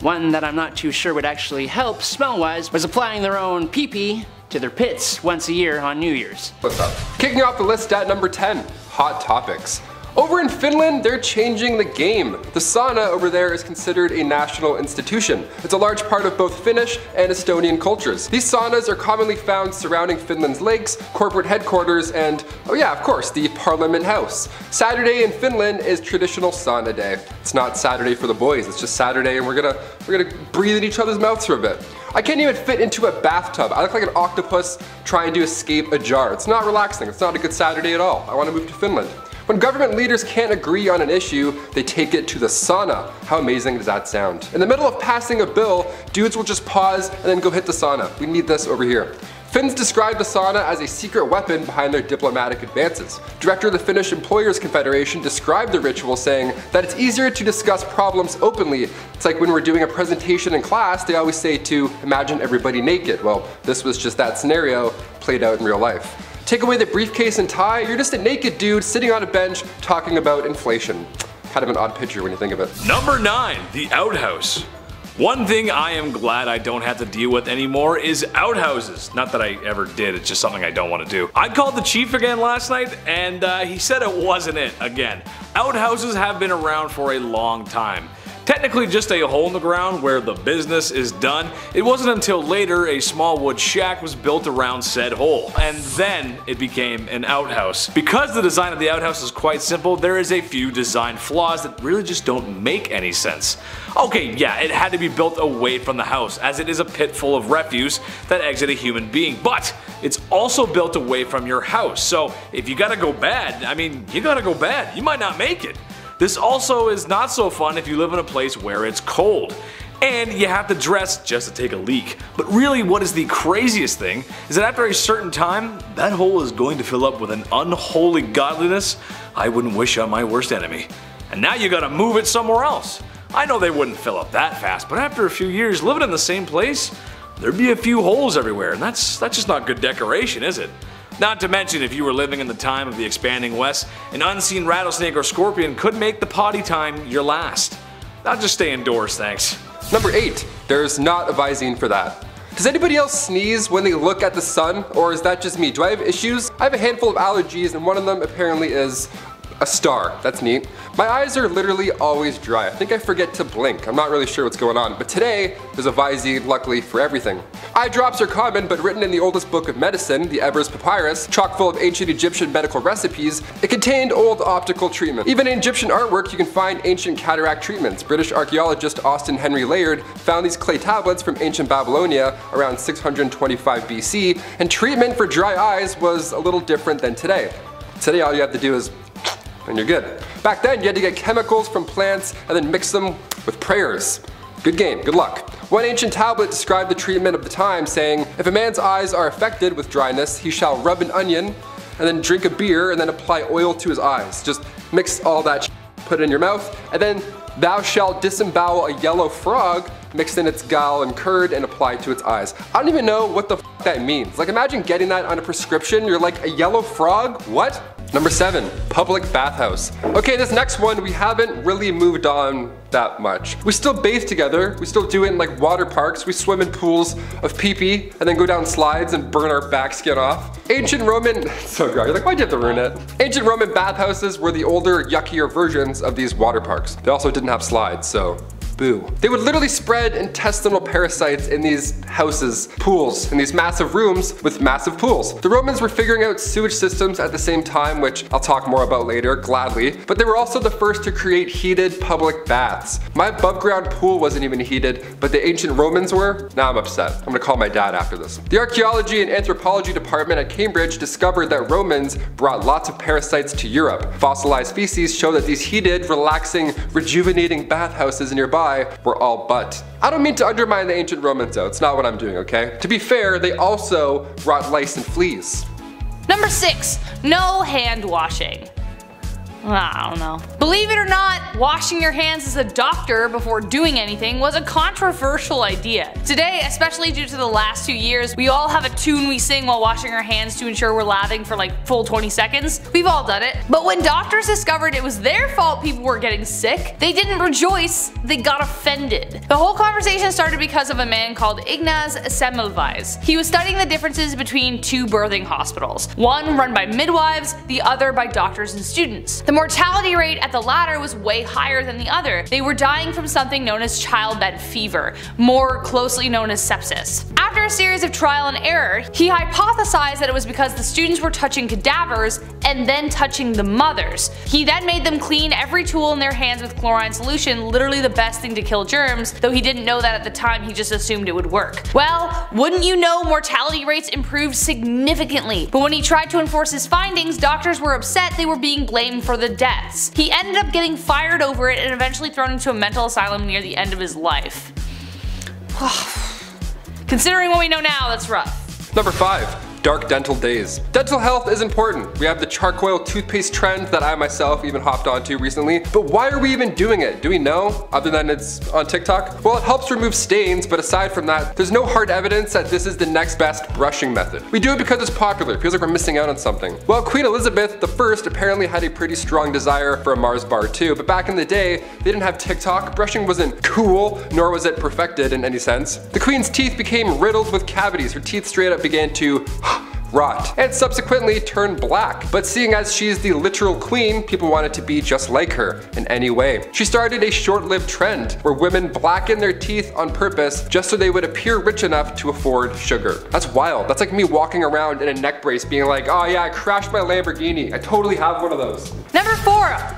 One that I'm not too sure would actually help smell-wise was applying their own pee-pee to their pits once a year on New Year's. What's up? Kicking off the list at number 10, hot topics. Over in Finland, they're changing the game. The sauna over there is considered a national institution. It's a large part of both Finnish and Estonian cultures. These saunas are commonly found surrounding Finland's lakes, corporate headquarters, and, oh yeah, of course, the Parliament House. Saturday in Finland is traditional sauna day. It's not Saturday for the boys, it's just Saturday and we're gonna, we're gonna breathe in each other's mouths for a bit. I can't even fit into a bathtub. I look like an octopus trying to escape a jar. It's not relaxing. It's not a good Saturday at all. I want to move to Finland. When government leaders can't agree on an issue, they take it to the sauna. How amazing does that sound? In the middle of passing a bill, dudes will just pause and then go hit the sauna. We need this over here. Finns describe the sauna as a secret weapon behind their diplomatic advances. Director of the Finnish Employers Confederation described the ritual saying that it's easier to discuss problems openly. It's like when we're doing a presentation in class, they always say to imagine everybody naked. Well, this was just that scenario played out in real life. Take away the briefcase and tie, you're just a naked dude sitting on a bench talking about inflation. Kind of an odd picture when you think of it. Number 9. The Outhouse. One thing I am glad I don't have to deal with anymore is outhouses. Not that I ever did, it's just something I don't want to do. I called the chief again last night and uh, he said it wasn't it again. Outhouses have been around for a long time. Technically just a hole in the ground where the business is done, it wasn't until later a small wood shack was built around said hole, and then it became an outhouse. Because the design of the outhouse is quite simple, there is a few design flaws that really just don't make any sense. Okay, yeah, it had to be built away from the house, as it is a pit full of refuse that exit a human being, but it's also built away from your house, so if you gotta go bad, I mean, you gotta go bad, you might not make it. This also is not so fun if you live in a place where it's cold. and you have to dress just to take a leak. But really what is the craziest thing is that after a certain time, that hole is going to fill up with an unholy godliness I wouldn't wish on my worst enemy. And now you gotta move it somewhere else. I know they wouldn't fill up that fast, but after a few years living in the same place, there'd be a few holes everywhere, and that's, that's just not good decoration, is it? Not to mention, if you were living in the time of the expanding West, an unseen rattlesnake or scorpion could make the potty time your last. I'll just stay indoors, thanks. Number 8. There's not a Visine for that. Does anybody else sneeze when they look at the sun, or is that just me? Do I have issues? I have a handful of allergies, and one of them apparently is a star. That's neat. My eyes are literally always dry. I think I forget to blink. I'm not really sure what's going on. But today, there's a Visine, luckily, for everything. Eye drops are common, but written in the oldest book of medicine, the Ebers Papyrus, chock full of ancient Egyptian medical recipes, it contained old optical treatment. Even in Egyptian artwork, you can find ancient cataract treatments. British archaeologist Austin Henry Layard found these clay tablets from ancient Babylonia around 625 BC, and treatment for dry eyes was a little different than today. Today all you have to do is and you're good. Back then, you had to get chemicals from plants and then mix them with prayers. Good game, good luck. One ancient tablet described the treatment of the time saying, if a man's eyes are affected with dryness, he shall rub an onion and then drink a beer and then apply oil to his eyes. Just mix all that put it in your mouth, and then thou shalt disembowel a yellow frog mixed in its gall and curd and applied to its eyes. I don't even know what the that means. Like imagine getting that on a prescription, you're like, a yellow frog? What? Number seven, public bathhouse. Okay, this next one, we haven't really moved on that much. We still bathe together, we still do it in like water parks, we swim in pools of pee-pee, and then go down slides and burn our back skin off. Ancient Roman, [LAUGHS] so gross, you're like, why'd you have to ruin it? Ancient Roman bathhouses were the older, yuckier versions of these water parks. They also didn't have slides, so They would literally spread intestinal parasites in these houses, pools, in these massive rooms with massive pools. The Romans were figuring out sewage systems at the same time, which I'll talk more about later, gladly, but they were also the first to create heated public baths. My above ground pool wasn't even heated, but the ancient Romans were? Now I'm upset. I'm gonna call my dad after this. The archaeology and anthropology department at Cambridge discovered that Romans brought lots of parasites to Europe. Fossilized feces show that these heated, relaxing, rejuvenating bathhouses nearby were all but. I don't mean to undermine the ancient Romans though, it's not what I'm doing, okay? To be fair, they also brought lice and fleas. Number 6. No hand washing. I don't know. Believe it or not, washing your hands as a doctor before doing anything was a controversial idea. Today, especially due to the last two years, we all have a tune we sing while washing our hands to ensure we're lathering for like full 20 seconds. We've all done it. But when doctors discovered it was their fault people were getting sick, they didn't rejoice, they got offended. The whole conversation started because of a man called Ignaz Semmelweis. He was studying the differences between two birthing hospitals, one run by midwives, the other by doctors and students. The mortality rate at the latter was way higher than the other. They were dying from something known as childbed fever, more closely known as sepsis. After a series of trial and error, he hypothesized that it was because the students were touching cadavers and then touching the mothers. He then made them clean every tool in their hands with chlorine solution, literally the best thing to kill germs, though he didn't know that at the time he just assumed it would work. Well, wouldn't you know mortality rates improved significantly, but when he tried to enforce his findings, doctors were upset they were being blamed for the deaths. He ended up getting fired over it and eventually thrown into a mental asylum near the end of his life. [SIGHS] Considering what we know now, that's rough. Number 5 dark dental days. Dental health is important. We have the charcoal toothpaste trend that I myself even hopped onto recently, but why are we even doing it? Do we know, other than it's on TikTok? Well, it helps remove stains, but aside from that, there's no hard evidence that this is the next best brushing method. We do it because it's popular, it feels like we're missing out on something. Well, Queen Elizabeth I apparently had a pretty strong desire for a Mars bar too, but back in the day, they didn't have TikTok, brushing wasn't cool, nor was it perfected in any sense. The Queen's teeth became riddled with cavities, her teeth straight up began to [GASPS] rot, and subsequently turn black. But seeing as she's the literal queen, people wanted to be just like her in any way. She started a short-lived trend where women blacken their teeth on purpose just so they would appear rich enough to afford sugar. That's wild. That's like me walking around in a neck brace being like, oh yeah, I crashed my Lamborghini. I totally have one of those. Number 4.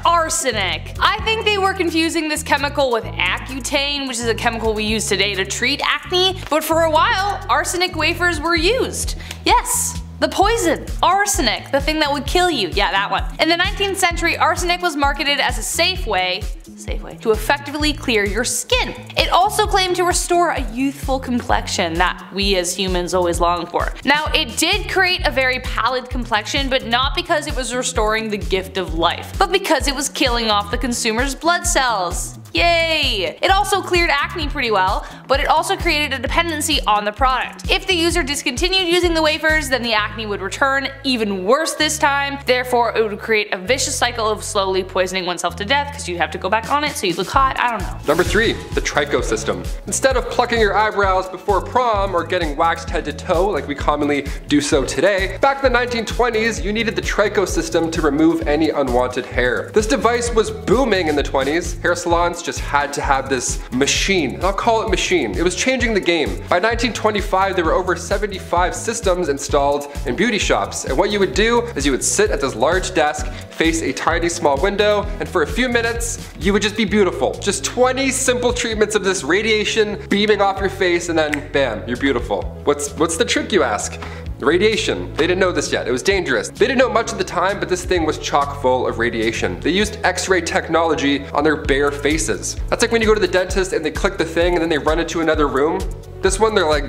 Arsenic. I think they were confusing this chemical with Accutane, which is a chemical we use today to treat acne, but for a while, arsenic wafers were used. Yes, The poison, arsenic, the thing that would kill you, yeah that one. In the 19th century, arsenic was marketed as a safe way, safe way, to effectively clear your skin. It also claimed to restore a youthful complexion that we as humans always long for. Now it did create a very pallid complexion but not because it was restoring the gift of life, but because it was killing off the consumer's blood cells. Yay! It also cleared acne pretty well, but it also created a dependency on the product. If the user discontinued using the wafers, then the acne would return, even worse this time, therefore it would create a vicious cycle of slowly poisoning oneself to death because you'd have to go back on it so you look hot, I don't know. Number 3. The Tricho system. Instead of plucking your eyebrows before prom or getting waxed head to toe like we commonly do so today, back in the 1920s you needed the Tricho system to remove any unwanted hair. This device was booming in the 20s. Hair salons just had to have this machine. I'll call it machine. It was changing the game. By 1925 there were over 75 systems installed in beauty shops. And what you would do is you would sit at this large desk, face a tiny small window, and for a few minutes you would just be beautiful. Just 20 simple treatments of this radiation beaming off your face and then bam, you're beautiful. What's, what's the trick you ask? Radiation. They didn't know this yet. It was dangerous. They didn't know much at the time, but this thing was chock full of radiation. They used x-ray technology on their bare faces. That's like when you go to the dentist and they click the thing and then they run into another room. This one, they're like,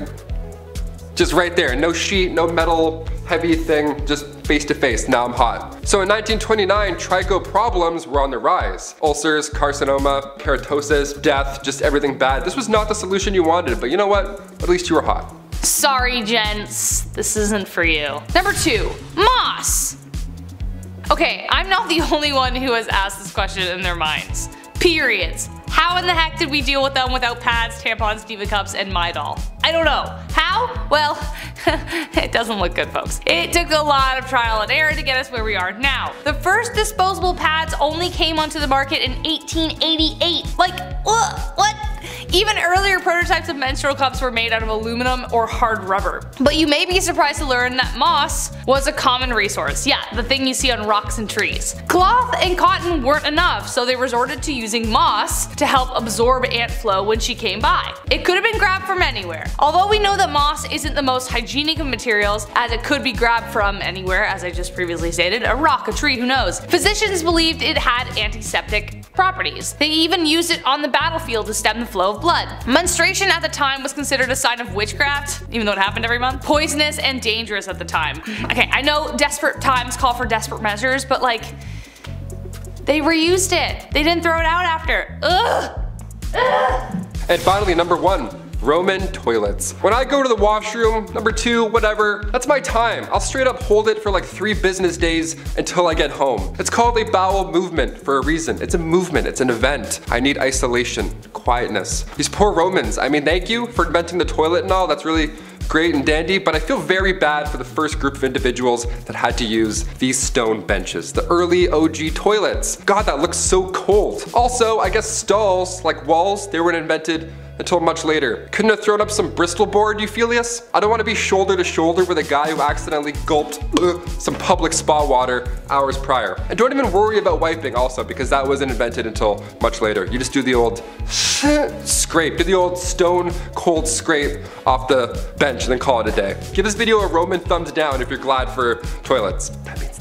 just right there. No sheet, no metal, heavy thing, just face to face. Now I'm hot. So in 1929, Tricho problems were on the rise. Ulcers, carcinoma, keratosis, death, just everything bad. This was not the solution you wanted, but you know what? At least you were hot. Sorry gents, this isn't for you. Number 2. Moss! Okay, I'm not the [LAUGHS] only one who has asked this question in their minds. Periods. How in the heck did we deal with them without pads, tampons, diva cups, and Midol? I don't know. How? Well, [LAUGHS] it doesn't look good folks. It took a lot of trial and error to get us where we are now. The first disposable pads only came onto the market in 1888. Like? What? Even earlier prototypes of menstrual cups were made out of aluminum or hard rubber. But you may be surprised to learn that moss was a common resource. Yeah, the thing you see on rocks and trees. Cloth and cotton weren't enough, so they resorted to using moss to help absorb ant flow when she came by. It could have been grabbed from anywhere. Although we know that moss isn't the most hygienic of materials, as it could be grabbed from anywhere, as I just previously stated, a rock, a tree, who knows. Physicians believed it had antiseptic properties. They even used it on the battlefield to stem the flow of blood. Menstruation at the time was considered a sign of witchcraft, even though it happened every month. Poisonous and dangerous at the time. Okay, I know desperate times call for desperate measures, but like, they reused it. They didn't throw it out after. Ugh. Ugh. And finally, number one, Roman toilets. When I go to the washroom, number two, whatever, that's my time. I'll straight up hold it for like three business days until I get home. It's called a bowel movement for a reason. It's a movement, it's an event. I need isolation, quietness. These poor Romans, I mean, thank you for inventing the toilet and all, that's really great and dandy, but I feel very bad for the first group of individuals that had to use these stone benches, the early OG toilets. God, that looks so cold. Also, I guess stalls, like walls, they weren't invented until much later. Couldn't have thrown up some Bristol board, Euphelius? I don't want to be shoulder to shoulder with a guy who accidentally gulped ugh, some public spa water hours prior. And don't even worry about wiping also because that wasn't invented until much later. You just do the old [LAUGHS] scrape, do the old stone cold scrape off the bench and then call it a day. Give this video a Roman thumbs down if you're glad for toilets. That means